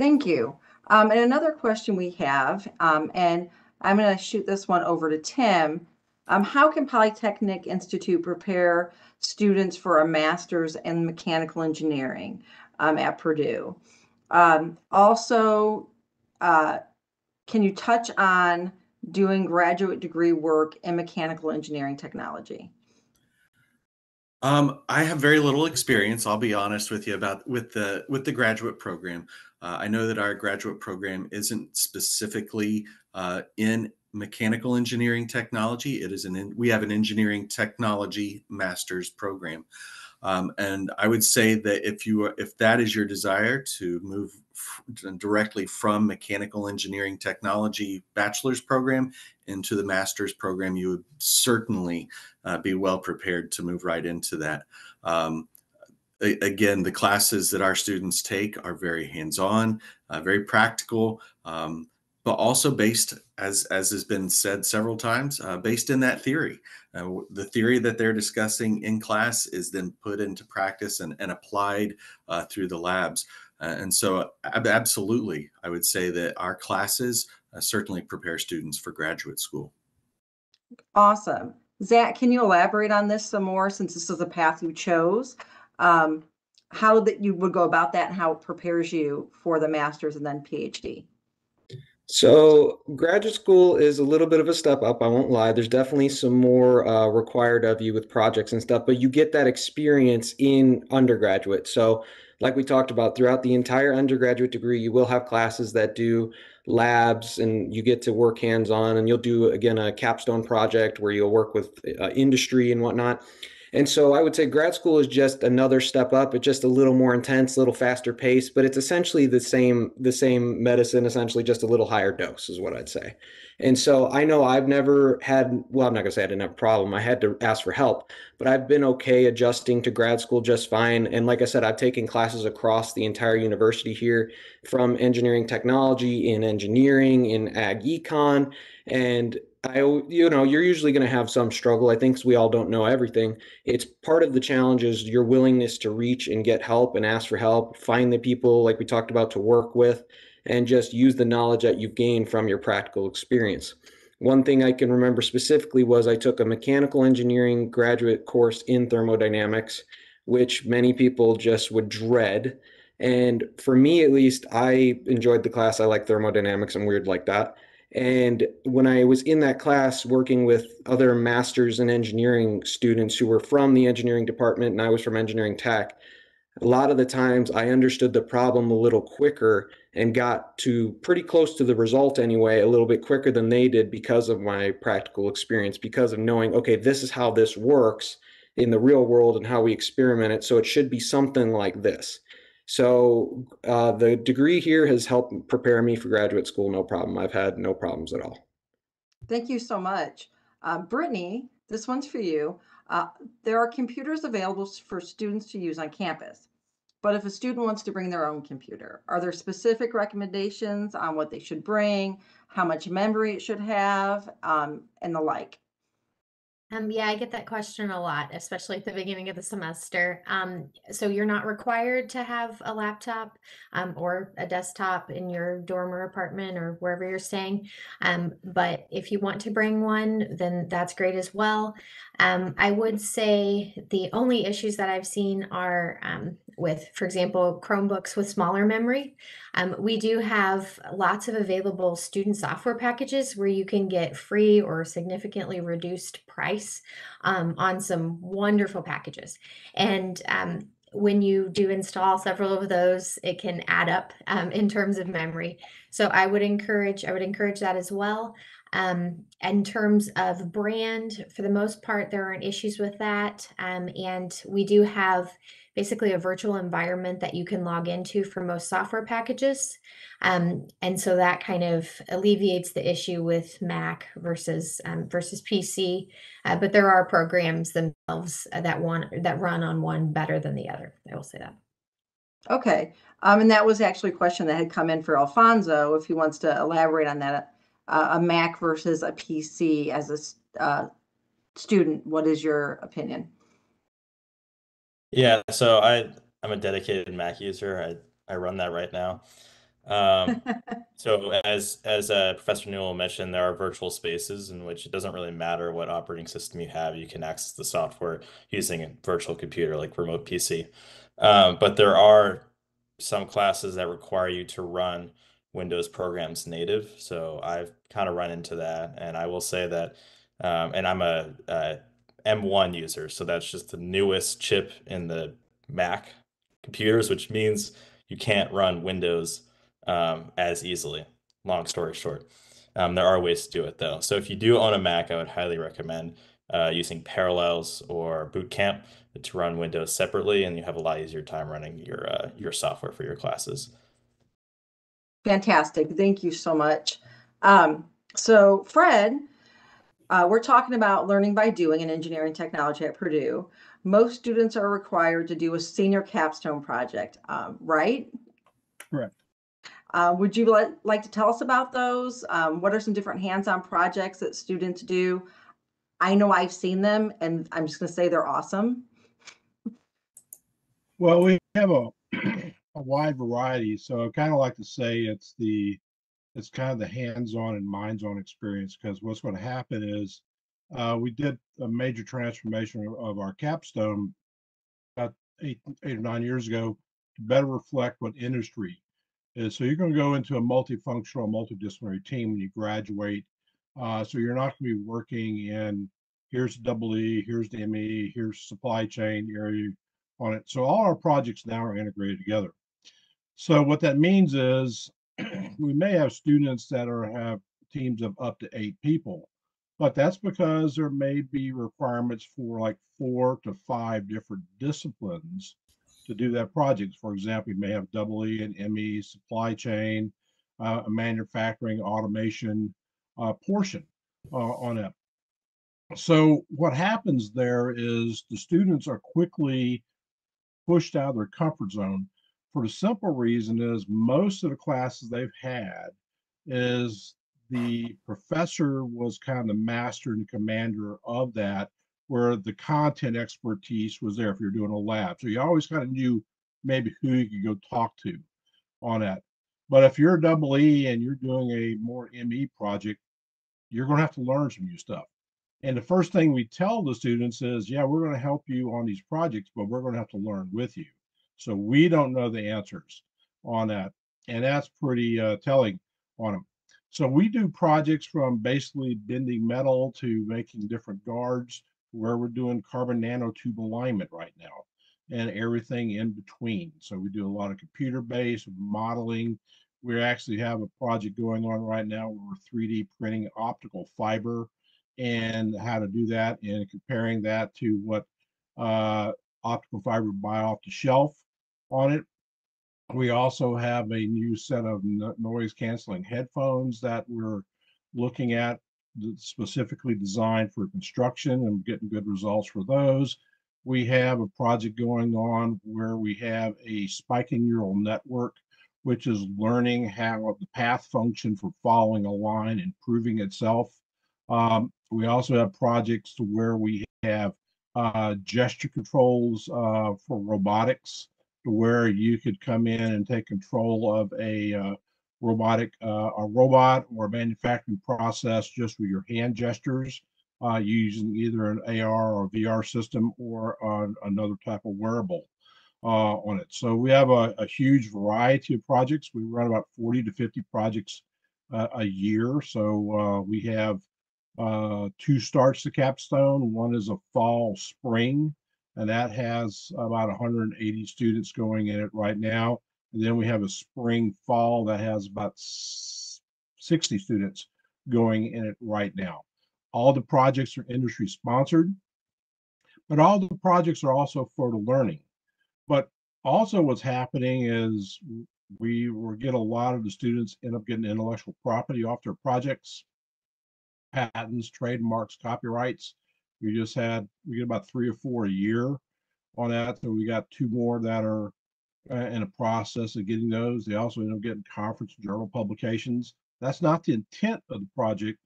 A: Thank you. Um, and another question we have, um, and I'm going to shoot this one over to Tim. Um, how can Polytechnic Institute prepare students for a master's in mechanical engineering um, at Purdue? Um, also, uh, can you touch on doing graduate degree work in mechanical engineering technology?
E: Um, I have very little experience. I'll be honest with you about with the with the graduate program. Uh, I know that our graduate program isn't specifically uh, in mechanical engineering technology. It is an in, we have an engineering technology master's program, um, and I would say that if you are- if that is your desire to move directly from mechanical engineering technology bachelor's program into the master's program, you would certainly uh, be well prepared to move right into that. Um, again, the classes that our students take are very hands-on, uh, very practical, um, but also based, as as has been said several times, uh, based in that theory. Uh, the theory that they're discussing in class is then put into practice and, and applied uh, through the labs. Uh, and so, ab- absolutely, I would say that our classes uh, certainly prepare students for graduate school.
A: Awesome. Zach, can you elaborate on this some more since this is the path you chose? Um, how that you would go about that and how it prepares you for the master's and then PhD?
I: So, graduate school is a little bit of a step up, I won't lie. There's definitely some more uh, required of you with projects and stuff, but you get that experience in undergraduate. So, like we talked about, throughout the entire undergraduate degree, you will have classes that do labs and you get to work hands on, and you'll do, again, a capstone project where you'll work with uh, industry and whatnot. And so I would say grad school is just another step up. It's just a little more intense, a little faster pace, but it's essentially the same the same medicine, essentially just a little higher dose is what I'd say. And so I know I've never had well, I'm not gonna say I didn't have a problem. I had to ask for help, but I've been okay adjusting to grad school just fine. And like I said, I've taken classes across the entire university here from engineering technology in engineering in ag econ and I, you know, you're usually going to have some struggle. I think we all don't know everything. It's part of the challenge is your willingness to reach and get help and ask for help, find the people like we talked about to work with, and just use the knowledge that you've gained from your practical experience. One thing I can remember specifically was I took a mechanical engineering graduate course in thermodynamics, which many people just would dread. And for me, at least, I enjoyed the class. I like thermodynamics. I'm weird like that. And when I was in that class working with other masters in engineering students who were from the engineering department and I was from engineering tech, a lot of the times I understood the problem a little quicker and got to pretty close to the result anyway, a little bit quicker than they did because of my practical experience, because of knowing, okay, this is how this works. in the real world and how we experiment it. So it should be something like this. So uh, the degree here has helped prepare me for graduate school. No problem. I've had no problems at all.
A: Thank you so much. Uh, Brittney, this one's for you. Uh, there are computers available for students to use on campus. But if a student wants to bring their own computer, are there specific recommendations on what they should bring, how much memory it should have, um, and the like?
D: Um, yeah, I get that question a lot, especially at the beginning of the semester. Um, so you're not required to have a laptop um, or a desktop in your dorm or apartment or wherever you're staying. Um, but if you want to bring one, then that's great as well. Um, I would say the only issues that I've seen are um, with, for example, Chromebooks with smaller memory. Um, we do have lots of available student software packages where you can get free or significantly reduced price um, on some wonderful packages. And um, when you do install several of those, it can add up um, in terms of memory. So I would encourage, I would encourage that as well. Um, in terms of brand, for the most part, there aren't issues with that. Um, and we do have basically a virtual environment that you can log into for most software packages. Um, and so that kind of alleviates the issue with Mac versus um, versus PC. Uh, but there are programs themselves uh, that one that run on one better than the other. I will say that.
A: Okay, um, and that was actually a question that had come in for Alfonso, if he wants to elaborate on that. Uh, a Mac versus a PC as a uh, student, what is your opinion?
G: Yeah, so I I'm a dedicated Mac user. I I run that right now. Um, so as as uh, Professor Newell mentioned, there are virtual spaces in which it doesn't really matter what operating system you have. You can access the software using a virtual computer like remote PC. Um, but there are some classes that require you to run Windows programs native. So I've kind of run into that, and I will say that, um, and I'm a, a M1 user, so that's just the newest chip in the Mac computers, which means you can't run Windows um, as easily. Long story short, um, there are ways to do it though. So if you do own a Mac, I would highly recommend uh, using Parallels or Boot Camp to run Windows separately, and you have a lot easier time running your uh, your software for your classes.
A: Fantastic. Thank you so much. Um, so, Fred, uh, we're talking about learning by doing in engineering technology at Purdue. Most students are required to do a senior capstone project, um, right?
F: Correct.
A: Uh, would you li- like to tell us about those? Um, what are some different hands-on projects that students do? I know I've seen them, and I'm just going to say they're awesome.
F: Well, we have a, a wide variety. So I kind of like to say it's the it's kind of the hands-on and minds-on experience because what's going to happen is uh, we did a major transformation of, our capstone about eight eight or nine years ago to better reflect what industry is. So you're going to go into a multifunctional, multidisciplinary team when you graduate. Uh, so you're not going to be working in here's double E, here's the ME, here's supply chain area on it. So all our projects now are integrated together. So what that means is we may have students that are have teams of up to eight people, but that's because there may be requirements for like four to five different disciplines to do that project. For example, you may have double E and ME, supply chain, uh, manufacturing automation uh, portion uh, on it. So what happens there is the students are quickly pushed out of their comfort zone for the simple reason is most of the classes they've had is the professor was kind of the master and commander of that where the content expertise was there if you're doing a lab. So you always kind of knew maybe who you could go talk to on that. But if you're a double e and you're doing a more me project you're going to have to learn some new stuff. And the first thing we tell the students is, yeah, we're going to help you on these projects, but we're going to have to learn with you. So we don't know the answers on that. And that's pretty uh, telling on them. So we do projects from basically bending metal to making different guards, where we're doing carbon nanotube alignment right now and everything in between. So we do a lot of computer based modeling. We actually have a project going on right now where we're 3D printing optical fiber and how to do that and comparing that to what uh, optical fiber buy off the shelf on it. We also have a new set of noise canceling headphones that we're looking at specifically designed for construction and getting good results for those. We have a project going on where we have a spiking neural network, which is learning how the path function for following a line, improving itself. Um, we also have projects where we have uh, gesture controls uh, for robotics, where you could come in and take control of a uh, robotic uh, a robot or a manufacturing process just with your hand gestures uh, using either an AR or VR system or another type of wearable uh, on it. So we have a, a huge variety of projects. We run about 40 to 50 projects uh, a year. So uh, we have two starts to capstone. One is a fall spring, and that has about 180 students going in it right now. And then we have a spring fall that has about 60 students going in it right now. All the projects are industry sponsored, but all the projects are also for the learning. But also what's happening is we will get a lot of the students end up getting intellectual property off their projects, patents, trademarks, copyrights. We just had, we get about three or four a year on that. So we got two more that are uh, in a process of getting those. They also end up getting conference journal publications. That's not the intent of the project,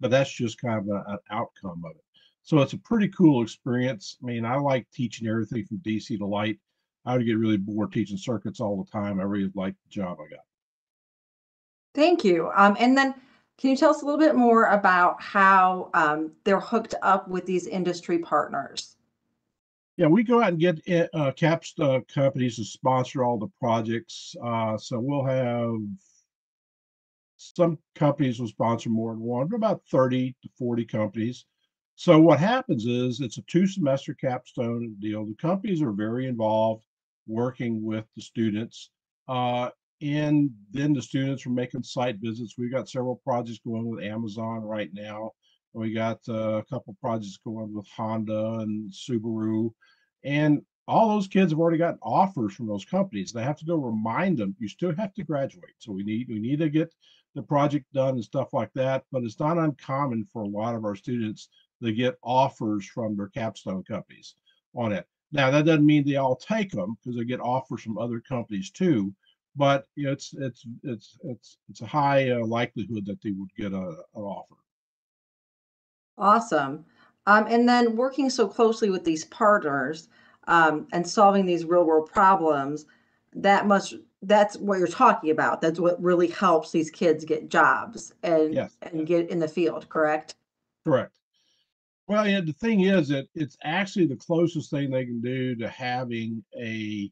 F: but that's just kind of a- an outcome of it. So it's a pretty cool experience. I mean, I like teaching everything from DC to light. I would get really bored teaching circuits all the time. I really like the job I got.
A: Thank you. Um, and then can you tell us a little bit more about how um, they're hooked up with these industry partners?
F: Yeah, we go out and get i- uh, caps uh, companies to sponsor all the projects. Uh, so we'll have some companies will sponsor more than one, about 30 to 40 companies. So what happens is it's a two semester capstone deal. The companies are very involved working with the students. Uh, and then the students are making site visits. We've got several projects going with Amazon right now. We got uh, a couple projects going with Honda and Subaru. And all those kids have already gotten offers from those companies. They have to go remind them, you still have to graduate. So we need we need to get the project done and stuff like that. But it's not uncommon for a lot of our students to get offers from their capstone companies on it. Now that doesn't mean they all take them because they get offers from other companies too. But it's it's it's it's it's a high uh, likelihood that they would get a, an offer.
A: Awesome. Um, and then working so closely with these partners um, and solving these real world problems, that must that's what you're talking about. That's what really helps these kids get jobs and
F: Yes.
A: and get in the field, correct?
F: Correct. Well, yeah, the thing is that it's actually the closest thing they can do to having a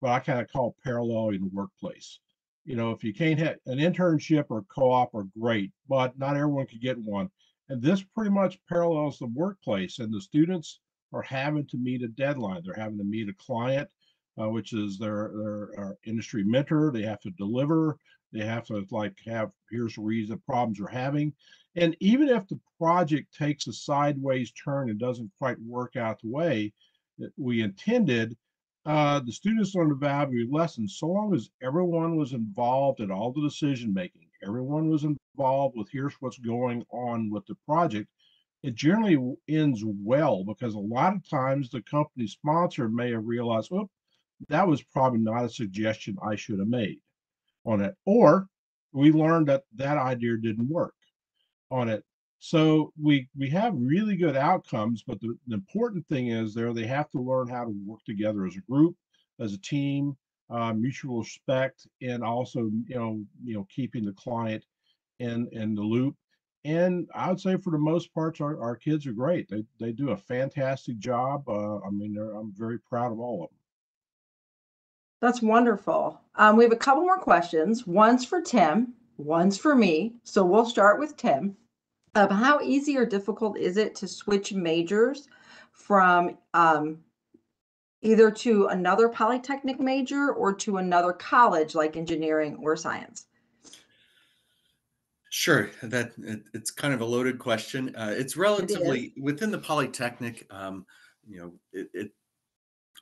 F: what I kind of call parallel in the workplace. You know, if you can't have an internship or co-op are great, but not everyone can get one. And this pretty much parallels the workplace, and the students are having to meet a deadline. They're having to meet a client, uh, which is their their uh, industry mentor. They have to deliver. They have to like have here's the reason the problems are having. And even if the project takes a sideways turn and doesn't quite work out the way that we intended, uh, the students learned the value of lessons so long as everyone was involved in all the decision making. Everyone was involved with here's what's going on with the project. It generally ends well because a lot of times the company sponsor may have realized, oh, that was probably not a suggestion I should have made on it. Or we learned that that idea didn't work on it. So we we have really good outcomes, but the, the important thing is there they have to learn how to work together as a group, as a team, uh, mutual respect, and also you know you know keeping the client in in the loop. And I would say for the most parts, our, our kids are great. They they do a fantastic job. Uh, I mean, I'm very proud of all of them.
A: That's wonderful. Um, we have a couple more questions. One's for Tim, one's for me. So we'll start with Tim. Um, how easy or difficult is it to switch majors from um, either to another polytechnic major or to another college like engineering or science?
E: Sure, that it, it's kind of a loaded question. Uh, it's relatively within the Polytechnic. Um, you know, it, it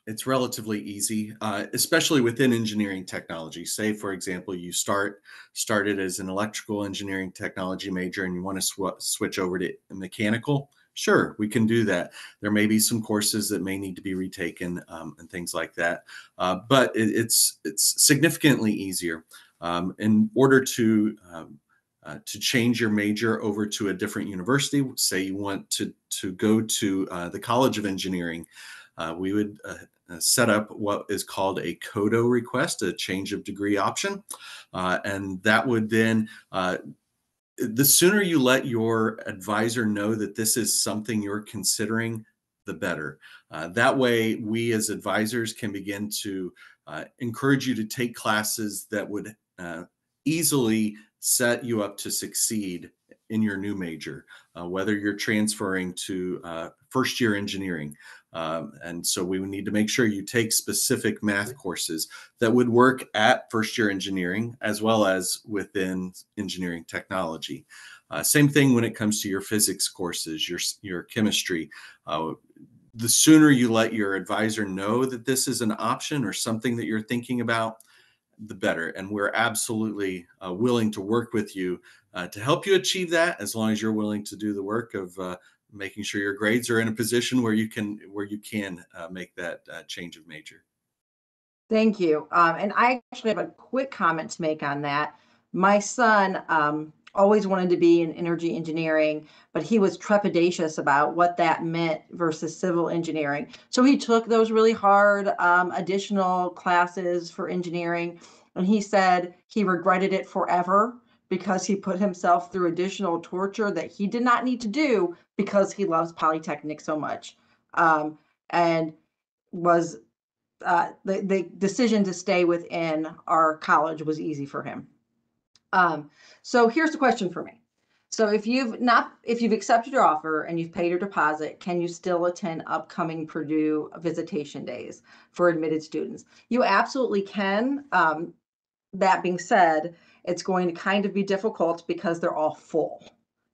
E: it's relatively easy, uh, especially within engineering technology. Say, for example, you start started as an electrical engineering technology major and you want to sw- switch over to mechanical. Sure, we can do that. There may be some courses that may need to be retaken um, and things like that, uh, but it, it's it's significantly easier. Um, in order to um, uh, to change your major over to a different university, say you want to to go to uh, the College of Engineering, uh, we would uh, uh, set up what is called a CODO request, a change of degree option. Uh, and that would then, uh, the sooner you let your advisor know that this is something you're considering, the better. Uh, that way, we as advisors can begin to uh, encourage you to take classes that would easily set you up to succeed in your new major, whether you're transferring to first year engineering. Um, and so we need to make sure you take specific math courses that would work at first year engineering as well as within engineering technology. Uh, same thing when it comes to your physics courses, your, your chemistry. Uh, the sooner you let your advisor know that this is an option or something that you're thinking about, the better. And we're absolutely uh, willing to work with you uh, to help you achieve that as long as you're willing to do the work of uh, making sure your grades are in a position where you can where you can uh, make that uh, change of major.
A: Thank you. Um, and I actually have a quick comment to make on that. My son um, always wanted to be in energy engineering, but he was trepidatious about what that meant versus civil engineering. So he took those really hard um, additional classes for engineering, and he said he regretted it forever because he put himself through additional torture that he did not need to do because he loves Polytechnic so much. Um, and was uh, the, the decision to stay within our college was easy for him. Um, so here's the question for me. So if you've not, if you've accepted your offer and you've paid your deposit, can you still attend upcoming Purdue visitation days for admitted students? You absolutely can. Um, that being said, it's going to kind of be difficult because they're all full.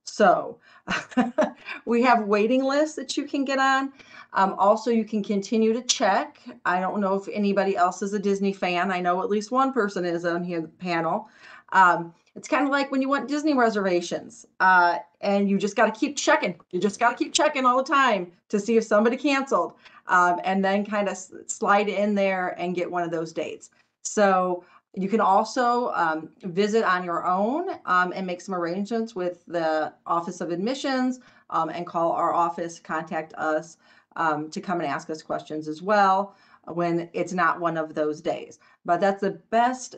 A: So we have waiting lists that you can get on. Um, also, you can continue to check. I don't know if anybody else is a Disney fan. I know at least one person is on here the panel. Um, it's kind of like when you want Disney reservations, uh, and you just got to keep checking. You just got to keep checking all the time to see if somebody canceled, um, and then kind of slide in there and get one of those dates. So you can also um, visit on your own um, and make some arrangements with the Office of Admissions um, and call our office, contact us um, to come and ask us questions as well when it's not one of those days. But that's the best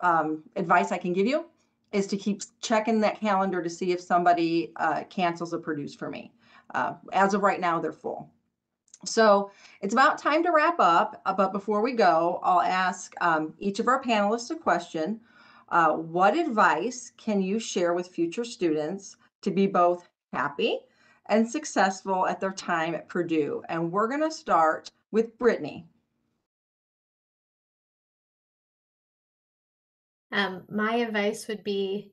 A: um, advice I can give you is to keep checking that calendar to see if somebody uh, cancels a produce for me. Uh, as of right now, they're full. So it's about time to wrap up, uh, but before we go, I'll ask um, each of our panelists a question. Uh, what advice can you share with future students to be both happy and successful at their time at Purdue? And we're going to start with Brittney.
D: Um, my advice would be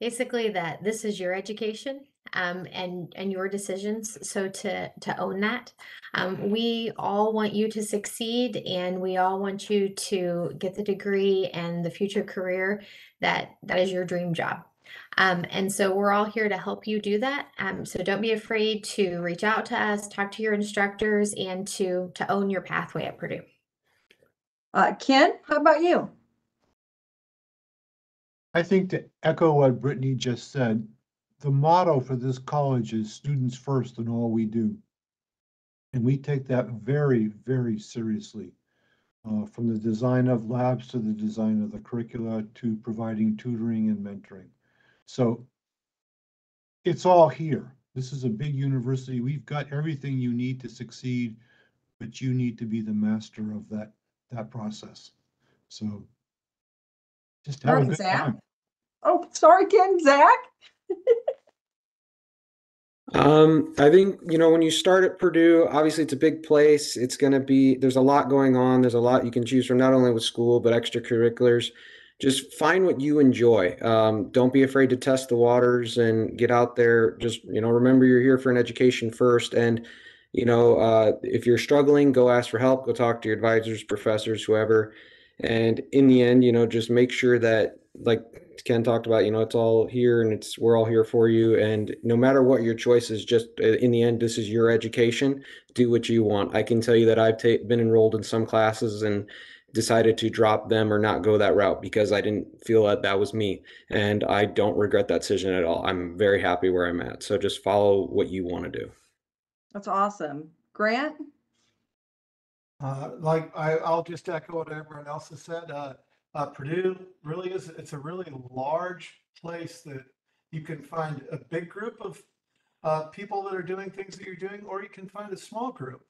D: basically that this is your education um, and and your decisions. So to to own that, um, we all want you to succeed, and we all want you to get the degree and the future career that that is your dream job. Um, and so we're all here to help you do that. Um, so don't be afraid to reach out to us, talk to your instructors, and to to own your pathway at Purdue.
A: Uh, Ken, how about you?
J: I think to echo what Brittney just said, the motto for this college is students first in all we do. And we take that very, very seriously. Uh, from the design of labs to the design of the curricula to providing tutoring and mentoring. So it's all here. This is a big university. We've got everything you need to succeed, but you need to be the master of that that process. So just have
A: All right, Zach.
J: time.
A: Oh, sorry, Ken. Zach?
I: Um, I think, you know, when you start at Purdue, obviously it's a big place. It's going to be, there's a lot going on. There's a lot you can choose from, not only with school, but extracurriculars. Just find what you enjoy. Um, don't be afraid to test the waters and get out there. Just, you know, remember you're here for an education first. And, you know, uh, if you're struggling, go ask for help, go talk to your advisors, professors, whoever. And in the end, you know, just make sure that, like Ken talked about, you know, it's all here and it's we're all here for you. And no matter what your choice is, just uh, in the end, this is your education. Do what you want. I can tell you that I've ta- been enrolled in some classes and decided to drop them or not go that route because I didn't feel that that was me. And I don't regret that decision at all. I'm very happy where I'm at. So just follow what you want to do.
A: That's awesome. Grant?
B: Uh, like I, I'll just echo what everyone else has said. Uh, uh, Purdue really is, it's a really large place that you can find a big group of uh, people that are doing things that you're doing, or you can find a small group.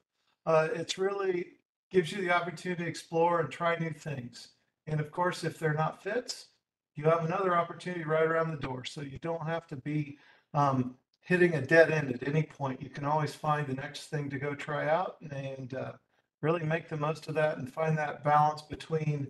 B: Uh, it's really gives you the opportunity to explore and try new things. And of course, if they're not fits, you have another opportunity right around the door. So you don't have to be um, hitting a dead end at any point. You can always find the next thing to go try out and uh, really make the most of that and find that balance between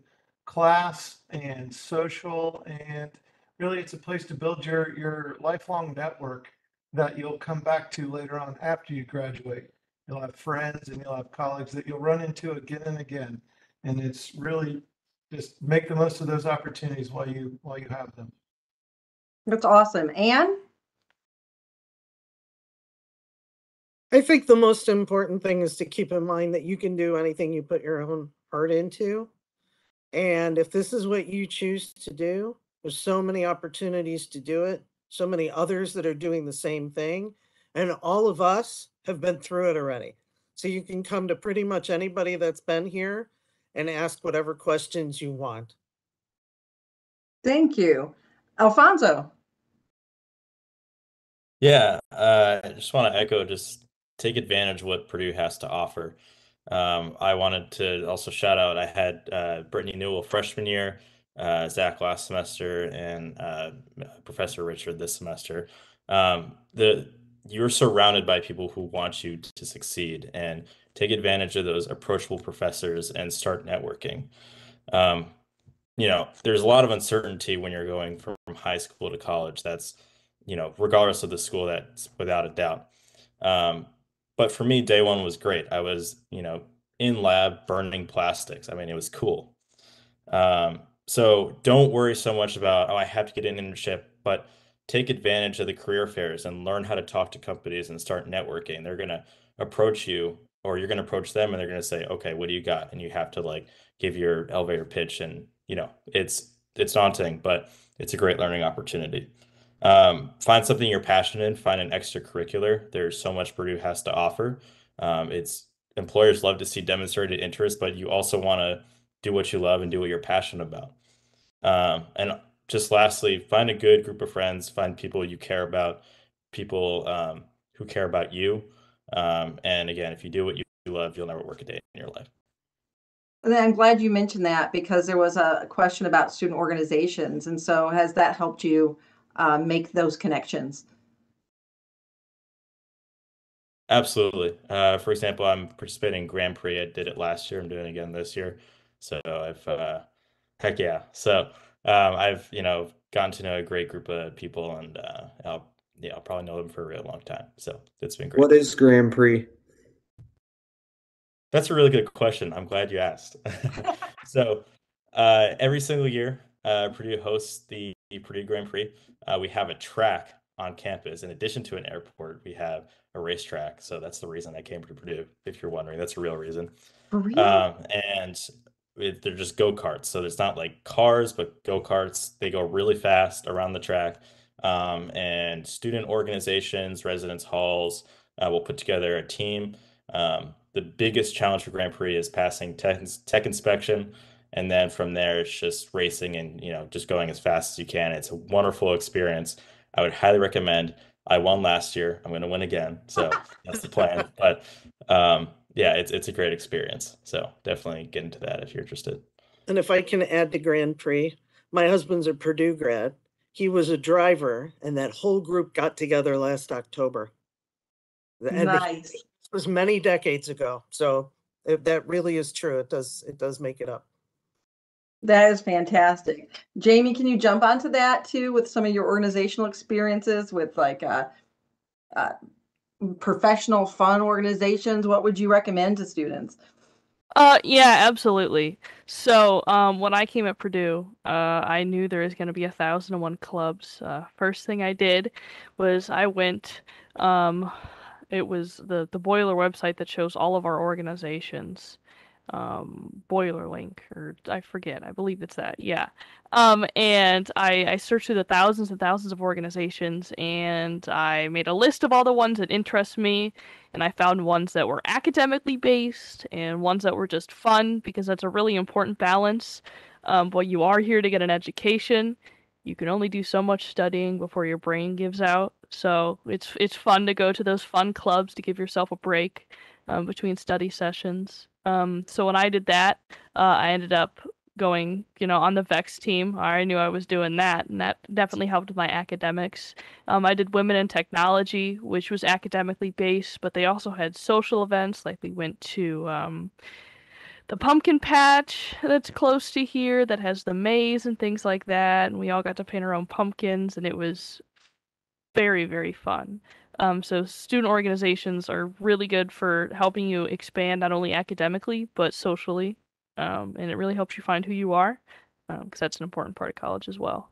B: class and social. And really, it's a place to build your, your lifelong network that you'll come back to later on after you graduate. You'll have friends and you'll have colleagues that you'll run into again and again. And it's really just make the most of those opportunities while you while you have them.
A: That's awesome. Anne?
C: I think the most important thing is to keep in mind that you can do anything you put your own heart into. And if this is what you choose to do, there's so many opportunities to do it, so many others that are doing the same thing. And all of us have been through it already. So you can come to pretty much anybody that's been here and ask whatever questions you want.
A: Thank you. Alfonso?
G: Yeah, uh, I just want to echo, just take advantage of what Purdue has to offer. Um, I wanted to also shout out, I had uh, Brittney Newell freshman year, uh, Zach last semester, and uh, Professor Richard this semester. Um, the you're surrounded by people who want you to succeed and take advantage of those approachable professors and start networking. Um, you know, there's a lot of uncertainty when you're going from, high school to college. That's, you know, regardless of the school, that's without a doubt. Um, but for me, day one was great. I was, you know, in lab burning plastics. I mean, it was cool. Um, so don't worry so much about, oh, I have to get an internship, but take advantage of the career fairs and learn how to talk to companies and start networking. They're going to approach you or you're going to approach them and they're going to say, "Okay, what do you got?" and you have to like give your elevator pitch and, you know, it's it's daunting, but it's a great learning opportunity. Um, find something you're passionate in, find an extracurricular. There's so much Purdue has to offer. Um, it's employers love to see demonstrated interest, but you also want to do what you love and do what you're passionate about. Um, and just lastly, find a good group of friends, find people you care about, people um, who care about you. Um, and again, if you do what you love, you'll never work a day in your life.
A: And I'm glad you mentioned that because there was a question about student organizations. And so has that helped you uh, make those connections?
G: Absolutely. Uh, for example, I'm participating in Grand Prix. I did it last year. I'm doing it again this year. So I've, uh, heck yeah. So um, I've you know gotten to know a great group of people, and uh, I'll yeah I'll probably know them for a real long time. So it's been great.
I: What is Grand Prix?
G: That's a really good question. I'm glad you asked. so uh, every single year, uh, Purdue hosts the, the Purdue Grand Prix. Uh, we have a track on campus. In addition to an airport, we have a racetrack. So that's the reason I came to Purdue. If you're wondering, that's a real reason.
A: Really?
G: Um, and it, they're just go karts. So there's not like cars, but go karts. They go really fast around the track. Um, and student organizations, residence halls uh, will put together a team. Um, the biggest challenge for Grand Prix is passing tech, tech inspection. And then from there, it's just racing and, you know, just going as fast as you can. It's a wonderful experience. I would highly recommend. I won last year. I'm going to win again. So that's the plan. But um, yeah, it's it's a great experience. So definitely get into that if you're interested.
C: And if I can add to Grand Prix, my husband's a Purdue grad. He was a driver, and that whole group got together last October. And
A: nice.
C: It was many decades ago. So if that really is true, it does it does make it up.
A: That is fantastic. Jami, can you jump onto that too with some of your organizational experiences with like uh, uh, professional fun organizations, what would you recommend to students?
H: Uh, yeah, absolutely. So, um, when I came at Purdue, uh, I knew there was going to be a thousand and one clubs. Uh, first thing I did was I went, um, it was the the Boiler website that shows all of our organizations. Um, Boiler Link, or I forget. I believe it's that. Yeah. Um, and I I searched through the thousands and thousands of organizations, and I made a list of all the ones that interest me and I found ones that were academically based and ones that were just fun because that's a really important balance. Um, but you are here to get an education. You can only do so much studying before your brain gives out. So it's it's fun to go to those fun clubs to give yourself a break um, between study sessions. Um, so when I did that, uh, I ended up going, you know, on the VEX team. I knew I was doing that, and that definitely helped my academics. Um, I did Women in Technology, which was academically based, but they also had social events, like we went to um, the pumpkin patch that's close to here that has the maze and things like that, and we all got to paint our own pumpkins, and it was very, very fun. Um, so student organizations are really good for helping you expand not only academically but socially um, and it really helps you find who you are because um, that's an important part of college as well.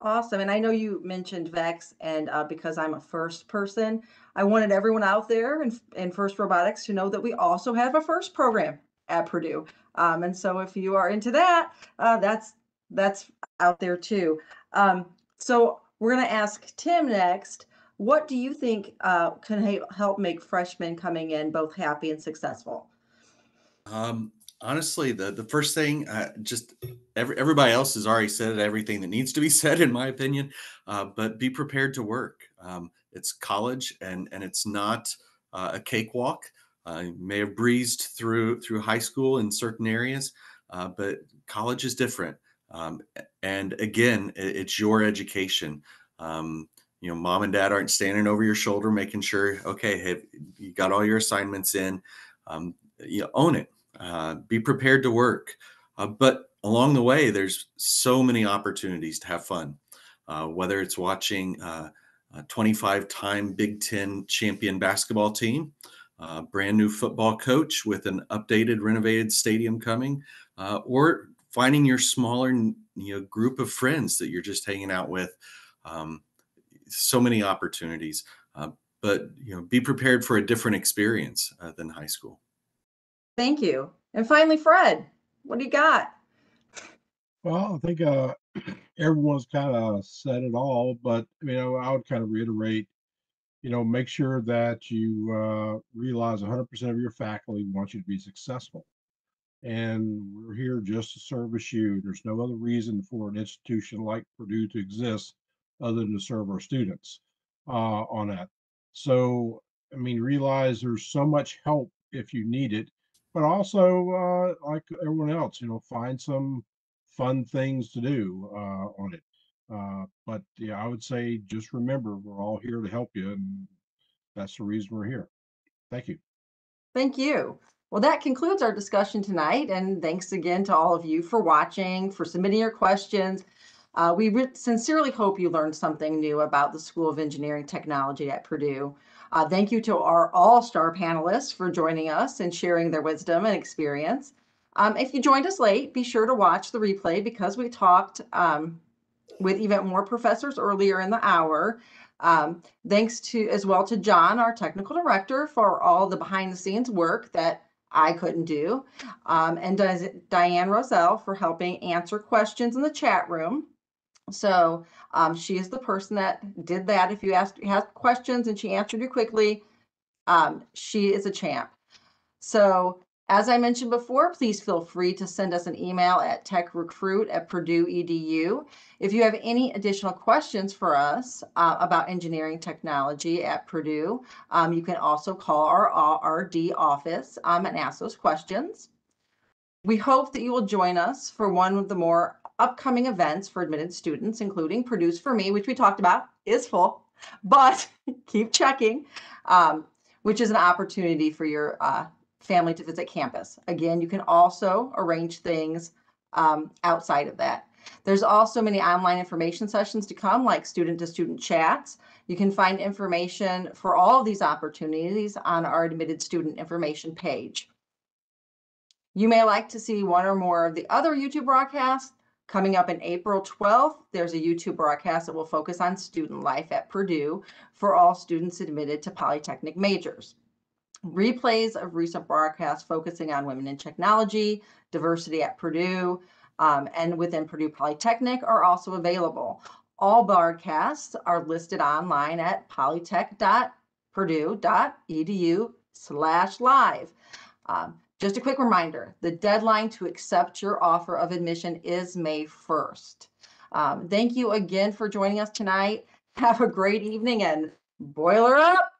A: Awesome. And I know you mentioned VEX, and uh, because I'm a first person, I wanted everyone out there in, in FIRST Robotics to know that we also have a FIRST program at Purdue. Um, and so if you are into that, uh, that's that's out there too. Um, so we're going to ask Tim next. What do you think uh, can help make freshmen coming in both happy and successful?
E: Um, honestly, the the first thing, uh, just every, everybody else has already said everything that needs to be said, in my opinion. Uh, but be prepared to work. Um, it's college, and and it's not uh, a cakewalk. Uh, you may have breezed through through high school in certain areas, uh, but college is different. Um, and again, it, it's your education. Um, you know, mom and dad aren't standing over your shoulder making sure, okay, have you got all your assignments in? Um, you know, own it uh, be prepared to work. Uh, but along the way, there's so many opportunities to have fun, uh, whether it's watching uh, a 25 time Big Ten champion basketball team, brand new football coach with an updated, renovated stadium coming, uh, or finding your smaller you know, group of friends that you're just hanging out with. Um, so many opportunities. Uh, but you know, be prepared for a different experience than high school.
A: Thank you. And finally, Fred, what do you got?
F: Well, I think uh, everyone's kind of said it all, but you know, I would kind of reiterate, you know, make sure that you uh, realize 100% of your faculty want you to be successful. And we're here just to service you. There's no other reason for an institution like Purdue to exist other than to serve our students uh, on that. So, I mean, realize there's so much help if you need it but also uh, like everyone else, you know, find some fun things to do uh, on it. Uh, but yeah, I would say just remember we're all here to help you, and that's the reason we're here. Thank you.
A: Thank you. Well, that concludes our discussion tonight, and thanks again to all of you for watching, for submitting your questions. Uh, we sincerely hope you learned something new about the School of Engineering Technology at Purdue. Uh, thank you to our all-star panelists for joining us and sharing their wisdom and experience. Um, if you joined us late, be sure to watch the replay because we talked um, with even more professors earlier in the hour. Um, thanks to as well to John, our technical director, for all the behind the scenes work that I couldn't do, um, and Diane Roselle for helping answer questions in the chat room. So um, she is the person that did that. If you asked have questions and she answered you quickly, um, she is a champ. So as I mentioned before, please feel free to send us an email at techrecruit at purdue edu. If you have any additional questions for us uh, about engineering technology at Purdue, um, you can also call our RD office um, and ask those questions. We hope that you will join us for one of the more upcoming events for admitted students, including Purdue for Me, which we talked about, is full, but keep checking, um, which is an opportunity for your uh, family to visit campus. Again, you can also arrange things um, outside of that. There's also many online information sessions to come, like student-to-student chats. You can find information for all of these opportunities on our admitted student information page. You may like to see one or more of the other YouTube broadcasts. Coming up in April 12th, there's a YouTube broadcast that will focus on student life at Purdue for all students admitted to Polytechnic majors. Replays of recent broadcasts focusing on women in technology, diversity at Purdue, um, and within Purdue Polytechnic are also available. All broadcasts are listed online at polytech.purdue.edu slash live. Um, just a quick reminder, the deadline to accept your offer of admission is May 1st. Um, thank you again for joining us tonight. Have a great evening and boiler up.